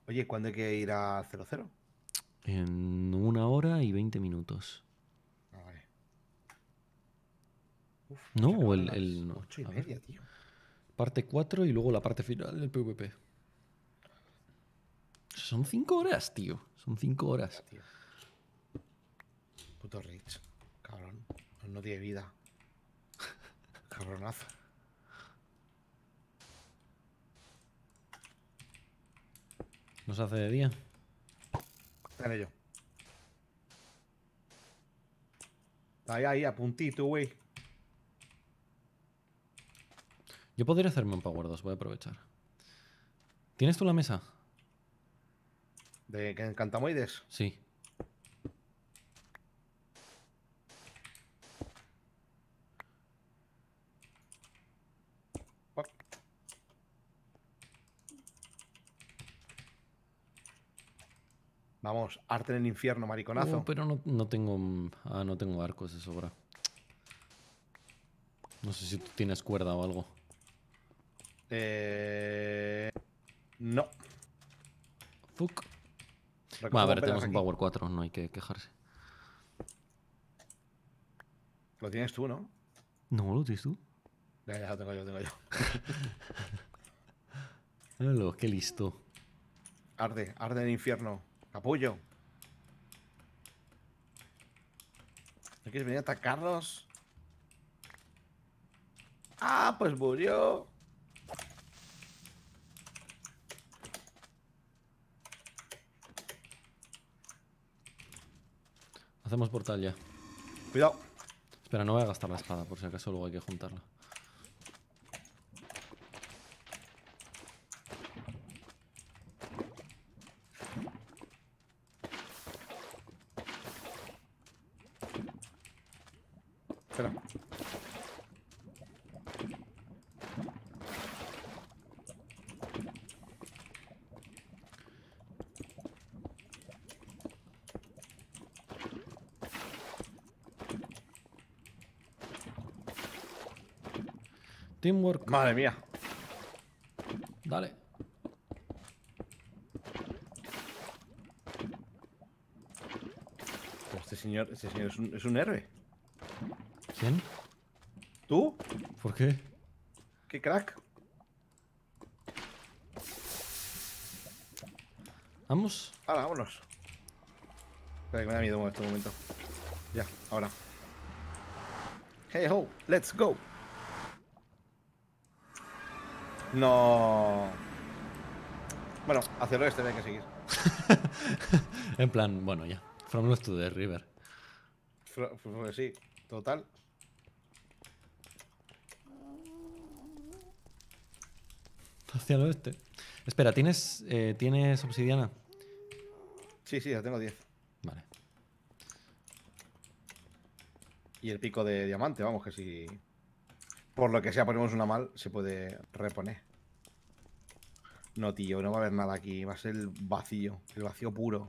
Speaker 2: Oye, ¿cuándo hay que ir a 00?
Speaker 1: En una hora y 20 minutos.
Speaker 2: Ah, vale. Uf,
Speaker 1: No,
Speaker 2: se
Speaker 1: o el- el- no,
Speaker 2: ocho y
Speaker 1: a ver.
Speaker 2: media, tío.
Speaker 1: Parte 4 y luego la parte final del PvP. Son 5 horas, tío. Son 5 horas.
Speaker 2: tío. Puto Rich. Cabrón. No, no tiene vida. Cabronazo.
Speaker 1: Nos hace de día.
Speaker 2: Está en ello. Ahí, ahí, a puntito, güey.
Speaker 1: Yo podría hacerme un Power 2, voy a aprovechar. ¿Tienes tú la mesa?
Speaker 2: De que encantamoides.
Speaker 1: Sí.
Speaker 2: Vamos, arte en el infierno, mariconazo.
Speaker 1: Oh, pero no, no tengo. mm, Ah, no tengo arcos de sobra. No sé si tú tienes cuerda o algo.
Speaker 2: Eh... No.
Speaker 1: Fuck. Bueno, a ver, tenemos un
Speaker 2: aquí.
Speaker 1: Power 4, no hay que quejarse.
Speaker 2: Lo tienes tú, ¿no?
Speaker 1: No, ¿lo tienes tú?
Speaker 2: Ya, ya lo tengo yo, lo tengo yo.
Speaker 1: Qué listo.
Speaker 2: Arde, arde el infierno. Capullo. ¿No quieres venir a atacarnos? Ah, pues murió.
Speaker 1: Hacemos portal ya.
Speaker 2: Cuidado.
Speaker 1: Espera, no voy a gastar la espada, por si acaso luego hay que juntarla. Teamwork.
Speaker 2: Madre mía.
Speaker 1: Dale.
Speaker 2: Este señor, este señor es un, es un héroe.
Speaker 1: ¿Quién?
Speaker 2: ¿Tú?
Speaker 1: ¿Por qué?
Speaker 2: ¿Qué crack?
Speaker 1: Vamos.
Speaker 2: Ahora, vámonos. Espera, que me da miedo en este momento. Ya, ahora. Hey ho, let's go. No. Bueno, hacia el oeste hay que seguir.
Speaker 1: En plan, bueno, ya. From Lost to the River.
Speaker 2: Fro- Sí, total.
Speaker 1: Hacia el oeste. Espera, ¿tienes, eh, ¿tienes obsidiana?
Speaker 2: Sí, sí, ya tengo 10.
Speaker 1: Vale.
Speaker 2: Y el pico de diamante, vamos, que si. Por lo que sea ponemos una mal, se puede reponer. No, tío, no va a haber nada aquí. Va a ser el vacío. El vacío puro.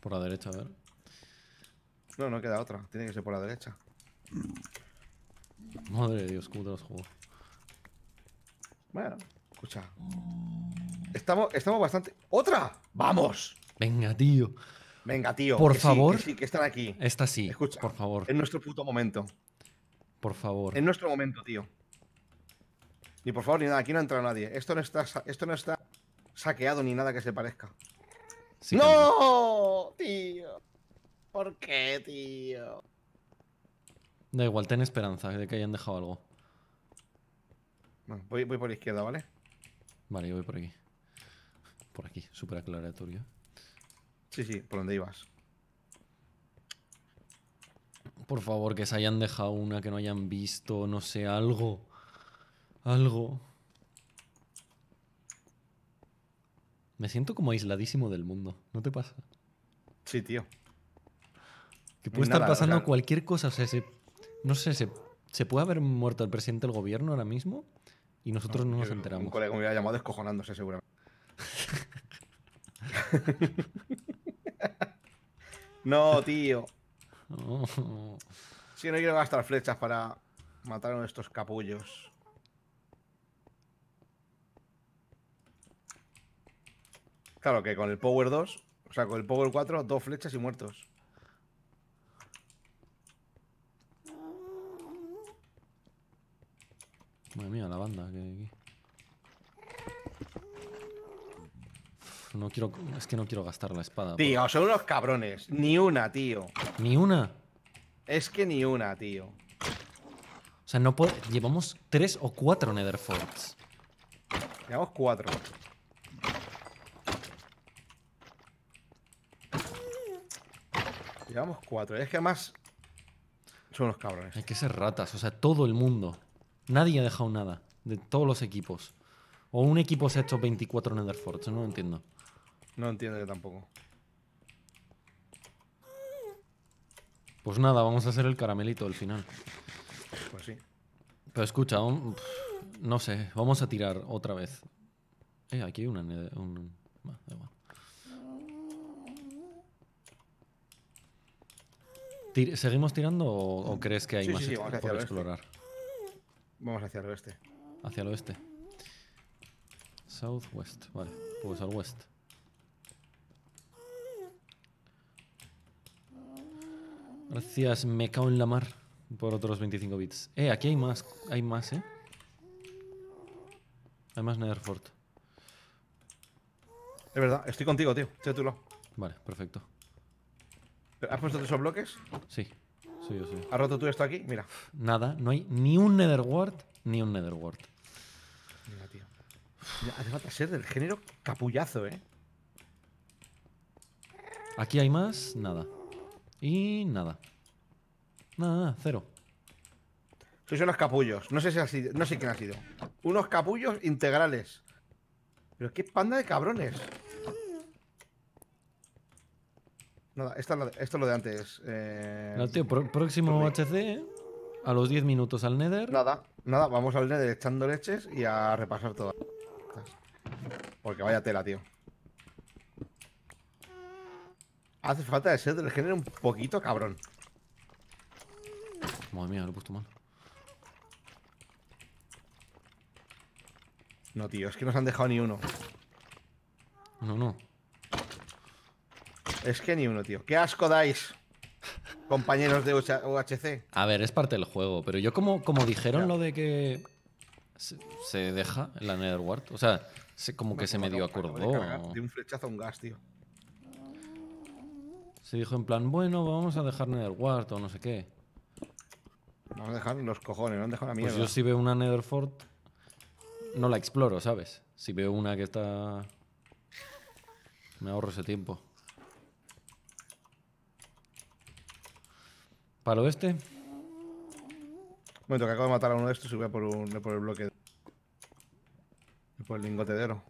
Speaker 1: Por la derecha, a ver.
Speaker 2: No, no queda otra. Tiene que ser por la derecha.
Speaker 1: Madre de Dios, cómo te juego.
Speaker 2: Bueno, escucha. Estamos, estamos bastante. ¡Otra! ¡Vamos!
Speaker 1: Venga, tío.
Speaker 2: Venga, tío.
Speaker 1: Por
Speaker 2: que sí,
Speaker 1: favor.
Speaker 2: que sí, que están aquí.
Speaker 1: Esta sí,
Speaker 2: Escucha.
Speaker 1: por favor.
Speaker 2: En nuestro puto momento.
Speaker 1: Por favor.
Speaker 2: En nuestro momento, tío. Ni por favor ni nada. Aquí no entra nadie. Esto no está, esto no está saqueado ni nada que se parezca.
Speaker 1: Sí
Speaker 2: ¡No! Tío. ¿Por qué, tío?
Speaker 1: Da igual, ten esperanza de que hayan dejado algo.
Speaker 2: Bueno, voy, voy por la izquierda, ¿vale?
Speaker 1: Vale, yo voy por aquí. Por aquí, súper aclaratorio.
Speaker 2: Sí, sí, por donde ibas.
Speaker 1: Por favor, que se hayan dejado una que no hayan visto, no sé, algo. Algo. Me siento como aisladísimo del mundo, ¿no te pasa?
Speaker 2: Sí, tío.
Speaker 1: Que puede estar
Speaker 2: o
Speaker 1: pasando
Speaker 2: sea-
Speaker 1: cualquier cosa, o sea, se- no sé, se, se puede haber muerto el presidente del gobierno ahora mismo y nosotros no, nos enteramos.
Speaker 2: Un colega me hubiera llamado descojonándose, seguramente. no, tío.
Speaker 1: Oh.
Speaker 2: Si no quiero gastar flechas para matar a estos capullos. Claro que con el Power 2, o sea, con el Power 4, dos flechas y muertos.
Speaker 1: Madre mía, la banda que hay aquí. No quiero, es que no quiero gastar la espada.
Speaker 2: Tío, son unos cabrones. Ni una, tío.
Speaker 1: Ni una.
Speaker 2: Es que ni una, tío.
Speaker 1: O sea, no puedo. Llevamos tres o cuatro Netherforts.
Speaker 2: Llevamos cuatro. Llevamos cuatro. Es que además son unos cabrones.
Speaker 1: Hay que ser ratas, o sea, todo el mundo. Nadie ha dejado nada. De todos los equipos. O un equipo se ha hecho 24 Netherforts, no lo entiendo.
Speaker 2: No entiendo yo tampoco.
Speaker 1: Pues nada, vamos a hacer el caramelito al final.
Speaker 2: Pues sí.
Speaker 1: Pero escucha, un- no sé, vamos a tirar otra vez. Eh, aquí hay una. un- va, da igual. Tir- ¿Seguimos tirando o, o crees que hay
Speaker 2: Sí,
Speaker 1: más
Speaker 2: sí, vamos
Speaker 1: por
Speaker 2: oeste.
Speaker 1: explorar?
Speaker 2: Vamos hacia el oeste.
Speaker 1: Hacia el oeste. Southwest, vale, pues al west. Gracias, me cago en la mar por otros 25 bits. Eh, aquí hay más, hay más, eh. Hay más Netherfort.
Speaker 2: Es verdad, estoy contigo, tío. Estoy a tu lado.
Speaker 1: Vale, perfecto.
Speaker 2: ¿Has puesto esos bloques?
Speaker 1: Sí, soy yo, yo.
Speaker 2: ¿Has roto tú esto aquí? Mira.
Speaker 1: Nada, no hay ni un Netherward ni un Netherward.
Speaker 2: Mira, tío. Ya, hace falta ser del género capullazo, ¿eh?
Speaker 1: Aquí hay más, nada. Y nada. Nada, nada, cero.
Speaker 2: Sois unos capullos. No sé si ha sido, no sé quién ha sido. Unos capullos integrales. Pero qué panda de cabrones. Nada, esta es la de- esto es lo de antes. eh,
Speaker 1: No, tío, pro- próximo HC, ¿eh? a los 10 minutos al Nether.
Speaker 2: Nada, nada, vamos al Nether echando leches y a repasar todas. Porque vaya tela, tío. Hace falta de ser del género un poquito cabrón.
Speaker 1: Madre mía, lo he puesto mal.
Speaker 2: No, tío, es que nos han dejado ni uno.
Speaker 1: No, no.
Speaker 2: Es que ni uno, tío. ¡Qué asco dais! Compañeros de UHC.
Speaker 1: A ver, es parte del juego, pero yo como, como dijeron lo de que se, se deja en la Netherward, o sea, se- como que se medio
Speaker 2: de
Speaker 1: acordó.
Speaker 2: cargar De un flechazo a un gas, tío.
Speaker 1: Se dijo en plan, bueno, vamos a dejar Netherward o no sé qué.
Speaker 2: Vamos a dejar los cojones, no han dejado la mierda.
Speaker 1: Pues yo si veo una Netherfort, no la exploro, ¿sabes? Si veo una que está... Me ahorro ese tiempo. Para el oeste,
Speaker 2: momento, que acabo de matar a uno de estos y voy a por, un, por el bloque. Por el lingote de oro.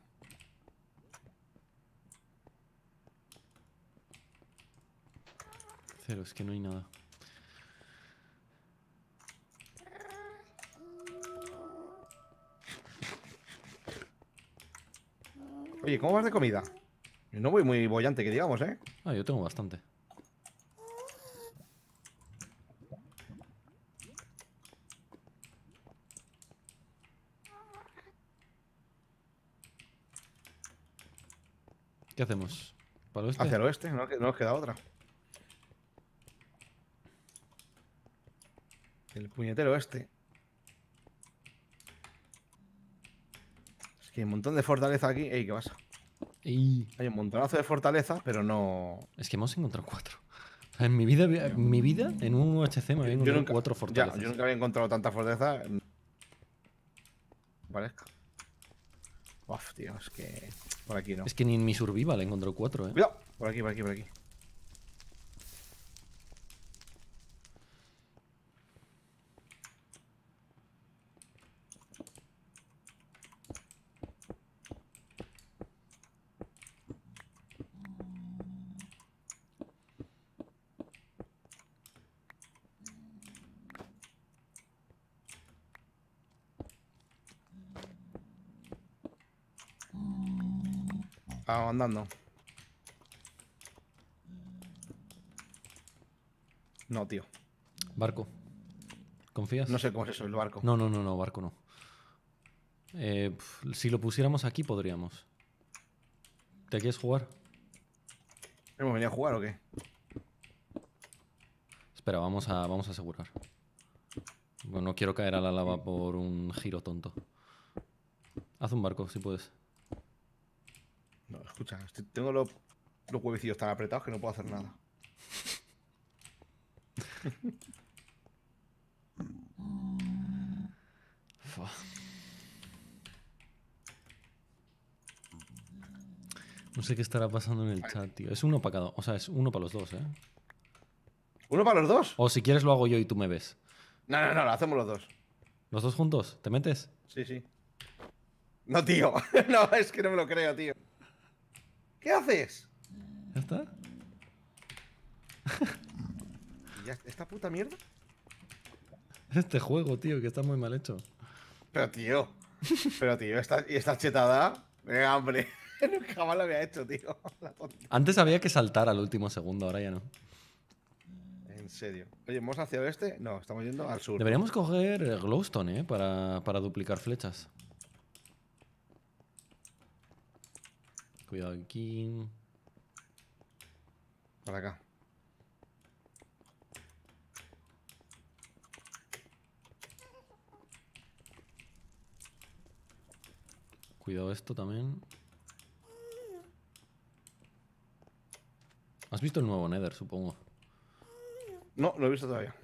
Speaker 1: Cero, es que no hay nada.
Speaker 2: Oye, ¿cómo vas de comida? No voy muy bollante, que digamos, ¿eh?
Speaker 1: Ah, yo tengo bastante. ¿Qué hacemos? ¿Para el oeste?
Speaker 2: Hacia el oeste, no, no nos queda otra. El puñetero este. Es que hay un montón de fortaleza aquí. Ey, ¿qué pasa?
Speaker 1: Ey,
Speaker 2: Hay un montonazo de fortaleza, pero no.
Speaker 1: es que hemos encontrado cuatro. En mi vida, en mi vida, en un UHC me había encontrado
Speaker 2: nunca,
Speaker 1: cuatro
Speaker 2: ya,
Speaker 1: fortalezas.
Speaker 2: yo nunca había encontrado tanta fortaleza. Parezca. Uf, tío, es que. Por aquí no.
Speaker 1: Es que ni en mi survival he encontrado cuatro, ¿eh?
Speaker 2: Cuidado. Por aquí, por aquí, por aquí. Vamos andando. No, tío.
Speaker 1: Barco. ¿Confías?
Speaker 2: No sé cómo es eso, el barco.
Speaker 1: No, no, no, no, barco no. Eh, si lo pusiéramos aquí podríamos. ¿Te quieres jugar?
Speaker 2: ¿Hemos venido a jugar o qué?
Speaker 1: Espera, vamos a, vamos a asegurar. Bueno, no quiero caer a la lava por un giro tonto. Haz un barco, si puedes.
Speaker 2: Escucha, tengo los, los huevecillos tan apretados que no puedo hacer nada.
Speaker 1: No sé qué estará pasando en el chat, tío. Es uno para cada. O sea, es uno para los dos, ¿eh?
Speaker 2: ¿Uno para los dos?
Speaker 1: O si quieres lo hago yo y tú me ves.
Speaker 2: No, no, no, lo hacemos los dos.
Speaker 1: ¿Los dos juntos? ¿Te metes?
Speaker 2: Sí, sí. No, tío. no, es que no me lo creo, tío. ¿Qué haces?
Speaker 1: ¿Ya está?
Speaker 2: ¿Y ya- ¿Esta puta mierda?
Speaker 1: Este juego, tío, que está muy mal hecho.
Speaker 2: Pero, tío. Pero, tío, esta, y esta chetada. Venga, hombre. Nunca jamás lo había hecho, tío.
Speaker 1: Antes había que saltar al último segundo, ahora ya no.
Speaker 2: En serio. Oye, ¿vamos hacia el oeste? No, estamos yendo al sur.
Speaker 1: Deberíamos coger eh, glowstone, ¿eh? Para, para duplicar flechas. Cuidado aquí.
Speaker 2: Para acá.
Speaker 1: Cuidado esto también. ¿Has visto el nuevo Nether, supongo?
Speaker 2: No, lo he visto todavía.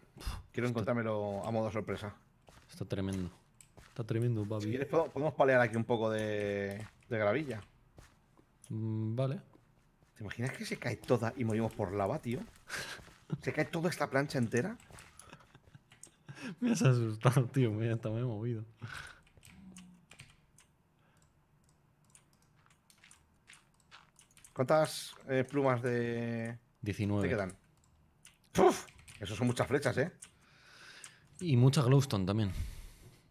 Speaker 2: Quiero encontrármelo a modo sorpresa.
Speaker 1: Está tremendo. Está tremendo,
Speaker 2: Si quieres, podemos podemos palear aquí un poco de, de gravilla.
Speaker 1: Mm, vale.
Speaker 2: ¿Te imaginas que se cae toda y morimos por lava, tío? ¿Se cae toda esta plancha entera?
Speaker 1: Me has asustado, tío. Me, hasta me he movido.
Speaker 2: ¿Cuántas eh, plumas de...
Speaker 1: 19.
Speaker 2: te quedan? ¡Uf! Eso son muchas flechas, ¿eh?
Speaker 1: Y mucha glowstone también.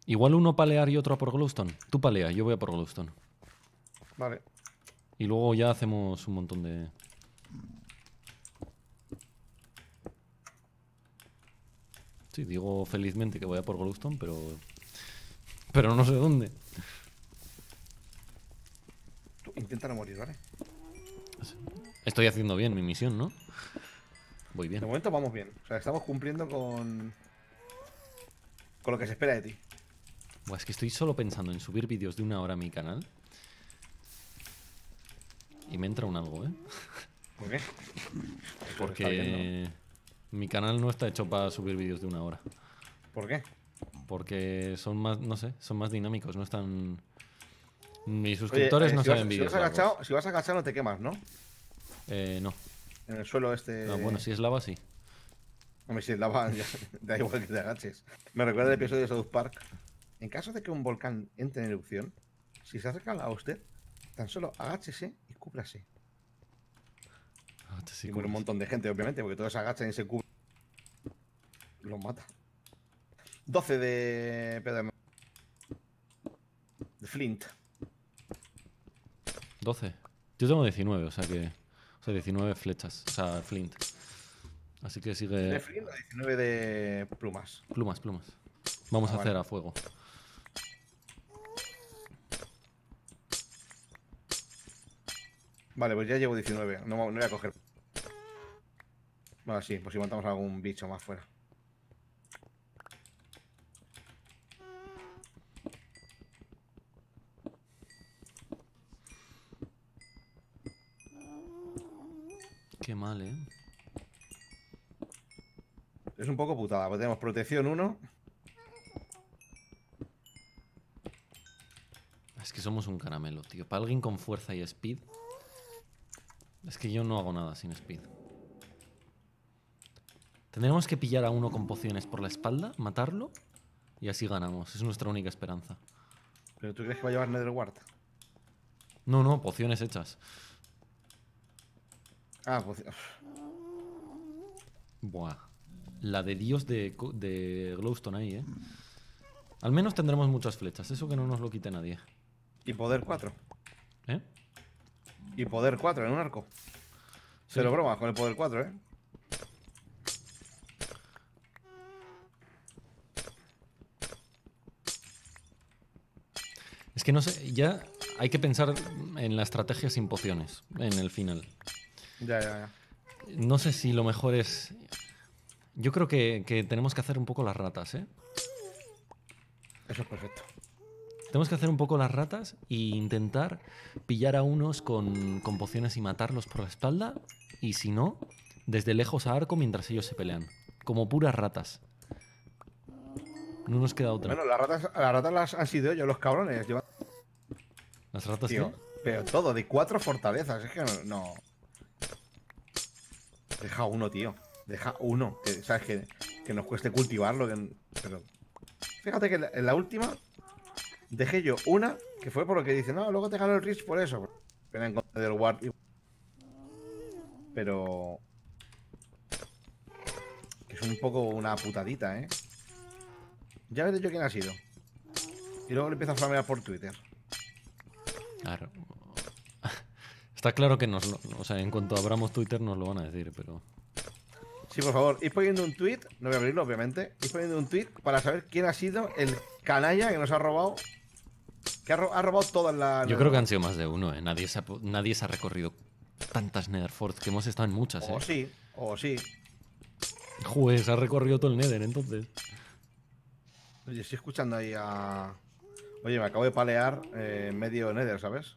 Speaker 1: Igual uno palear y otro a por glowstone. Tú palea, yo voy a por glowstone.
Speaker 2: Vale.
Speaker 1: Y luego ya hacemos un montón de... Sí, digo felizmente que voy a por glowstone, pero... Pero no sé dónde.
Speaker 2: intenta no morir, ¿vale?
Speaker 1: Estoy haciendo bien mi misión, ¿no? Voy
Speaker 2: De
Speaker 1: bien.
Speaker 2: momento vamos bien. O sea, estamos cumpliendo con. con lo que se espera de ti.
Speaker 1: Buah, es que estoy solo pensando en subir vídeos de una hora a mi canal. Y me entra un algo, ¿eh?
Speaker 2: ¿Por qué?
Speaker 1: Porque mi canal no está hecho para subir vídeos de una hora.
Speaker 2: ¿Por qué?
Speaker 1: Porque son más, no sé, son más dinámicos, no están... Mis
Speaker 2: Oye,
Speaker 1: suscriptores
Speaker 2: eh,
Speaker 1: no
Speaker 2: si,
Speaker 1: saben
Speaker 2: si
Speaker 1: vídeos
Speaker 2: vas
Speaker 1: largos.
Speaker 2: agachado, si vas agachado no te quemas, ¿no?
Speaker 1: Eh, no.
Speaker 2: En el suelo este.
Speaker 1: Ah, bueno, si es lava, sí.
Speaker 2: Hombre, si es lava, ya- da igual que te agaches. Me recuerda el episodio de South Park. En caso de que un volcán entre en erupción, si se acerca a usted, tan solo agáchese cúbrase.
Speaker 1: Ah, sí,
Speaker 2: y muere un montón de gente, obviamente, porque todos se agachan y se cubren. Los mata. 12 de pedro. De Flint.
Speaker 1: 12. Yo tengo 19, o sea que... O sea, 19 flechas. O sea, flint. Así que
Speaker 2: De
Speaker 1: sigue...
Speaker 2: Flint a 19 de plumas.
Speaker 1: Plumas, plumas. Vamos
Speaker 2: Ah,
Speaker 1: a
Speaker 2: vale.
Speaker 1: hacer a fuego.
Speaker 2: Vale, pues ya llevo 19. No, no voy a coger. Bueno, sí, pues si montamos algún bicho más fuera.
Speaker 1: Qué mal, ¿eh?
Speaker 2: Es un poco putada, porque tenemos protección 1.
Speaker 1: Es que somos un caramelo, tío. Para alguien con fuerza y speed... Es que yo no hago nada sin speed. Tendremos que pillar a uno con pociones por la espalda, matarlo y así ganamos. Es nuestra única esperanza.
Speaker 2: ¿Pero tú crees que va a llevar Netherward?
Speaker 1: No, no, pociones hechas.
Speaker 2: Ah, pues.
Speaker 1: Buah. La de Dios de, de Glowstone ahí, ¿eh? Al menos tendremos muchas flechas. Eso que no nos lo quite nadie.
Speaker 2: Y poder 4.
Speaker 1: ¿Eh?
Speaker 2: Y poder 4 en un arco. Se lo broma con el poder 4, ¿eh?
Speaker 1: Es que no sé, ya hay que pensar en la estrategia sin pociones en el final.
Speaker 2: Ya, ya, ya.
Speaker 1: No sé si lo mejor es. Yo creo que, que tenemos que hacer un poco las ratas, ¿eh?
Speaker 2: Eso es perfecto.
Speaker 1: Tenemos que hacer un poco las ratas e intentar pillar a unos con, con pociones y matarlos por la espalda. Y si no, desde lejos a arco mientras ellos se pelean. Como puras ratas. No nos queda otra.
Speaker 2: Bueno, las ratas, las ratas las han sido ellos, los cabrones. llevan-
Speaker 1: Las ratas,
Speaker 2: tío,
Speaker 1: ¿qué?
Speaker 2: pero todo, de cuatro fortalezas. Es que no. no. Deja uno, tío. Deja uno. Que, ¿Sabes? Que, que nos cueste cultivarlo. que- pero. Fíjate que en la- en la última. Dejé yo una. Que fue por lo que dice, no, luego te ganó el Rich por eso. Pena en contra del Ward. Pero. Que es un poco una putadita, ¿eh? Ya veré yo quién ha sido. Y luego le empiezo a flamear por Twitter.
Speaker 1: Claro. Está claro que nos lo- O sea, en cuanto abramos Twitter nos lo van a decir, pero.
Speaker 2: Sí, por favor, id poniendo un tweet, no voy a abrirlo, obviamente. Id poniendo un tweet para saber quién ha sido el canalla que nos ha robado. Que ha, ro- ha robado todas las.
Speaker 1: Yo creo que han sido más de uno, ¿eh? Nadie se ha, po- nadie se ha recorrido tantas Netherforts, que hemos estado en muchas, ¿eh?
Speaker 2: O sí, o sí.
Speaker 1: Joder, se ha recorrido todo el Nether, entonces.
Speaker 2: Oye, estoy escuchando ahí a. Oye, me acabo de palear eh, medio Nether, ¿sabes?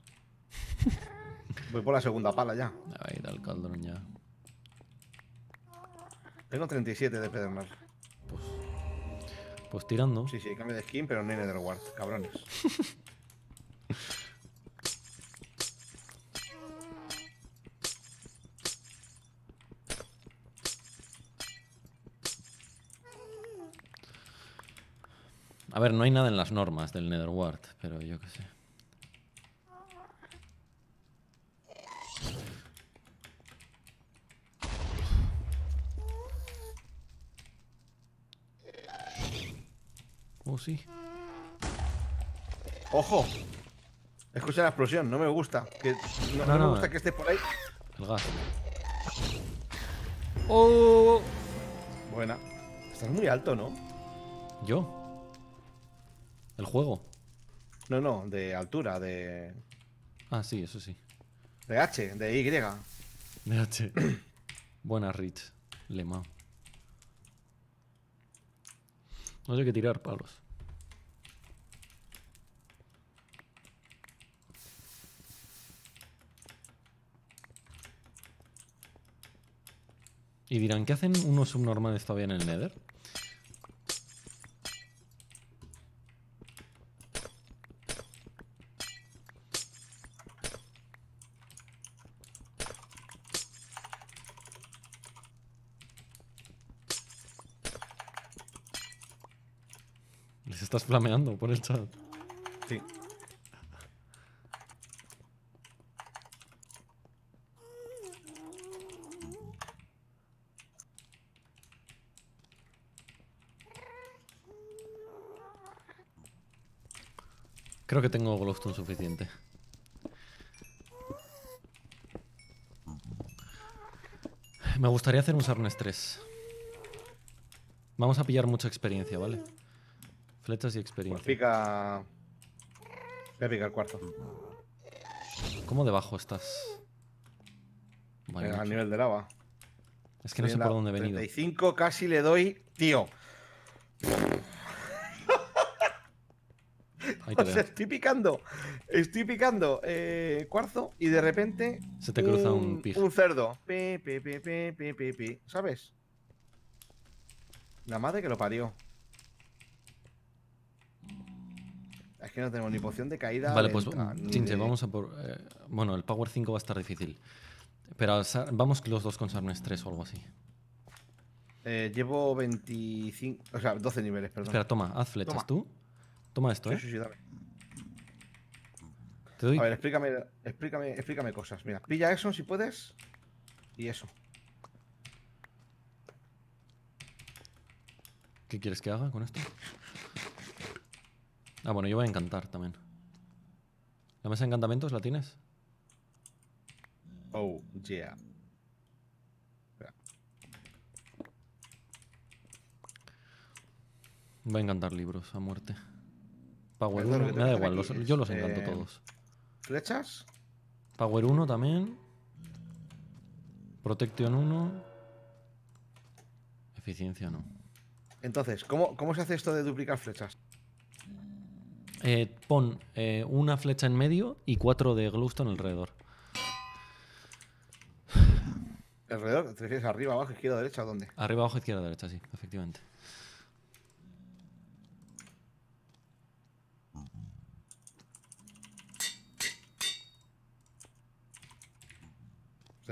Speaker 2: Voy por la segunda pala ya.
Speaker 1: Ahí da el caldrón ya.
Speaker 2: Tengo 37 de Pedernal.
Speaker 1: Pues, pues tirando.
Speaker 2: Sí, sí, cambio de skin, pero no hay Netherward, cabrones.
Speaker 1: A ver, no hay nada en las normas del Netherward, pero yo qué sé. Oh, sí.
Speaker 2: ¡Ojo! Escucha la explosión, no me gusta. Que, no,
Speaker 1: No,
Speaker 2: no me gusta
Speaker 1: eh.
Speaker 2: que esté por ahí.
Speaker 1: El gas. ¡Oh!
Speaker 2: Buena. Estás muy alto, ¿no?
Speaker 1: ¿Yo? ¿El juego?
Speaker 2: No, no, de altura, de.
Speaker 1: Ah, sí, eso sí.
Speaker 2: De H, de Y.
Speaker 1: De H. Buena Rich. Lema. No sé qué tirar palos. Y dirán, ¿qué hacen unos subnormales todavía en el Nether? Les estás flameando por el chat.
Speaker 2: Sí.
Speaker 1: Creo que tengo glowstone suficiente. Me gustaría hacer un Sarnes 3. Vamos a pillar mucha experiencia, ¿vale? Flechas y
Speaker 2: Pues
Speaker 1: experiencia.
Speaker 2: pica. Voy a picar el cuarto.
Speaker 1: ¿Cómo debajo estás? Vale,
Speaker 2: eh, al nivel de lava.
Speaker 1: Es que no sé por dónde he venido.
Speaker 2: 35 casi le doy. Tío.
Speaker 1: Ahí te
Speaker 2: O sea,
Speaker 1: veo.
Speaker 2: estoy picando. Estoy picando eh, cuarzo y de repente.
Speaker 1: Se te cruza un pig.
Speaker 2: Un cerdo. ¿Sabes? La madre que lo parió. Es que no tenemos ni poción de caída.
Speaker 1: Vale, pues Chinche,
Speaker 2: de-
Speaker 1: vamos a por. eh, bueno, el Power 5 va a estar difícil. Pero vamos los dos con Sarnes 3 o algo así.
Speaker 2: Eh, llevo 25. O sea, 12 niveles, perdón.
Speaker 1: Espera, toma, haz flechas
Speaker 2: Toma.
Speaker 1: tú. Toma esto,
Speaker 2: Sí,
Speaker 1: ¿eh?
Speaker 2: sí, sí, dame.
Speaker 1: Te doy.
Speaker 2: A ver, explícame, explícame, explícame cosas. Mira, pilla eso si puedes. Y eso.
Speaker 1: ¿Qué quieres que haga con esto? Ah, bueno, yo voy a encantar también. ¿La mesa de encantamientos la tienes?
Speaker 2: Oh, yeah. Espera.
Speaker 1: Voy a encantar libros a muerte. Power
Speaker 2: Esto es lo
Speaker 1: 1,
Speaker 2: que
Speaker 1: me da igual, los- yo los encanto
Speaker 2: eh,
Speaker 1: todos.
Speaker 2: ¿Flechas?
Speaker 1: Power 1 también. Protection 1. Eficiencia no.
Speaker 2: Entonces, ¿cómo, ¿cómo se hace esto de duplicar flechas?
Speaker 1: Eh, pon eh, una flecha en medio y cuatro de glowstone alrededor.
Speaker 2: ¿Alrededor? ¿Te refieres arriba, abajo, izquierda, derecha o dónde?
Speaker 1: Arriba, abajo, izquierda, derecha, sí, efectivamente.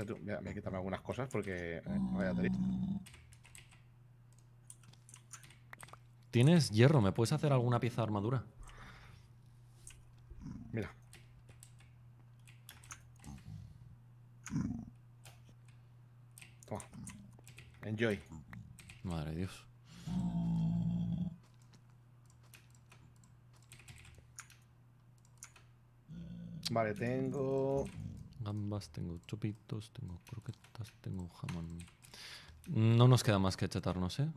Speaker 2: O sea, tú, mira, me quítame algunas cosas porque. eh, vaya triste.
Speaker 1: ¿Tienes hierro? ¿Me puedes hacer alguna pieza de armadura?
Speaker 2: Mira. Toma. Enjoy.
Speaker 1: Madre de Dios.
Speaker 2: Vale, tengo.
Speaker 1: Gambas, tengo chopitos, tengo croquetas, tengo jamón. No nos queda más que chetarnos, ¿eh?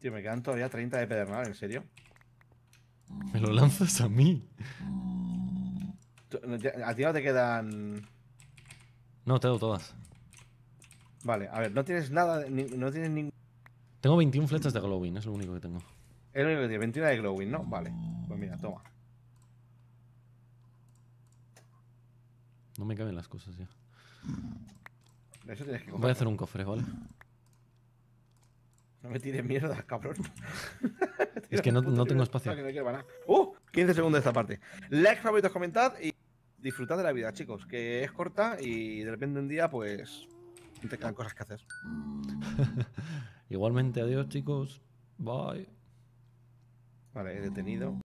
Speaker 2: Tío, me quedan todavía 30 de pedernal, ¿en serio?
Speaker 1: Me lo lanzas a mí.
Speaker 2: A ti no te quedan.
Speaker 1: No, te doy todas.
Speaker 2: Vale, a ver, no tienes nada, ni- no tienes ningún.
Speaker 1: Tengo 21 flechas de glowing, es lo único que tengo.
Speaker 2: Es lo único que tiene, 21 de glowing, ¿no? Vale, pues mira, toma.
Speaker 1: No me caben las cosas ya.
Speaker 2: Eso tienes que
Speaker 1: Voy a hacer un cofre, ¿vale?
Speaker 2: No me tires mierda, cabrón.
Speaker 1: Es que no- tengo espacio.
Speaker 2: ¡Uh! 15 segundos de esta parte. Like, favoritos, comentad y disfrutad de la vida, chicos. Que es corta y de repente un día, pues. te quedan cosas que hacer.
Speaker 1: Igualmente, adiós, chicos. Bye.
Speaker 2: Vale, he detenido.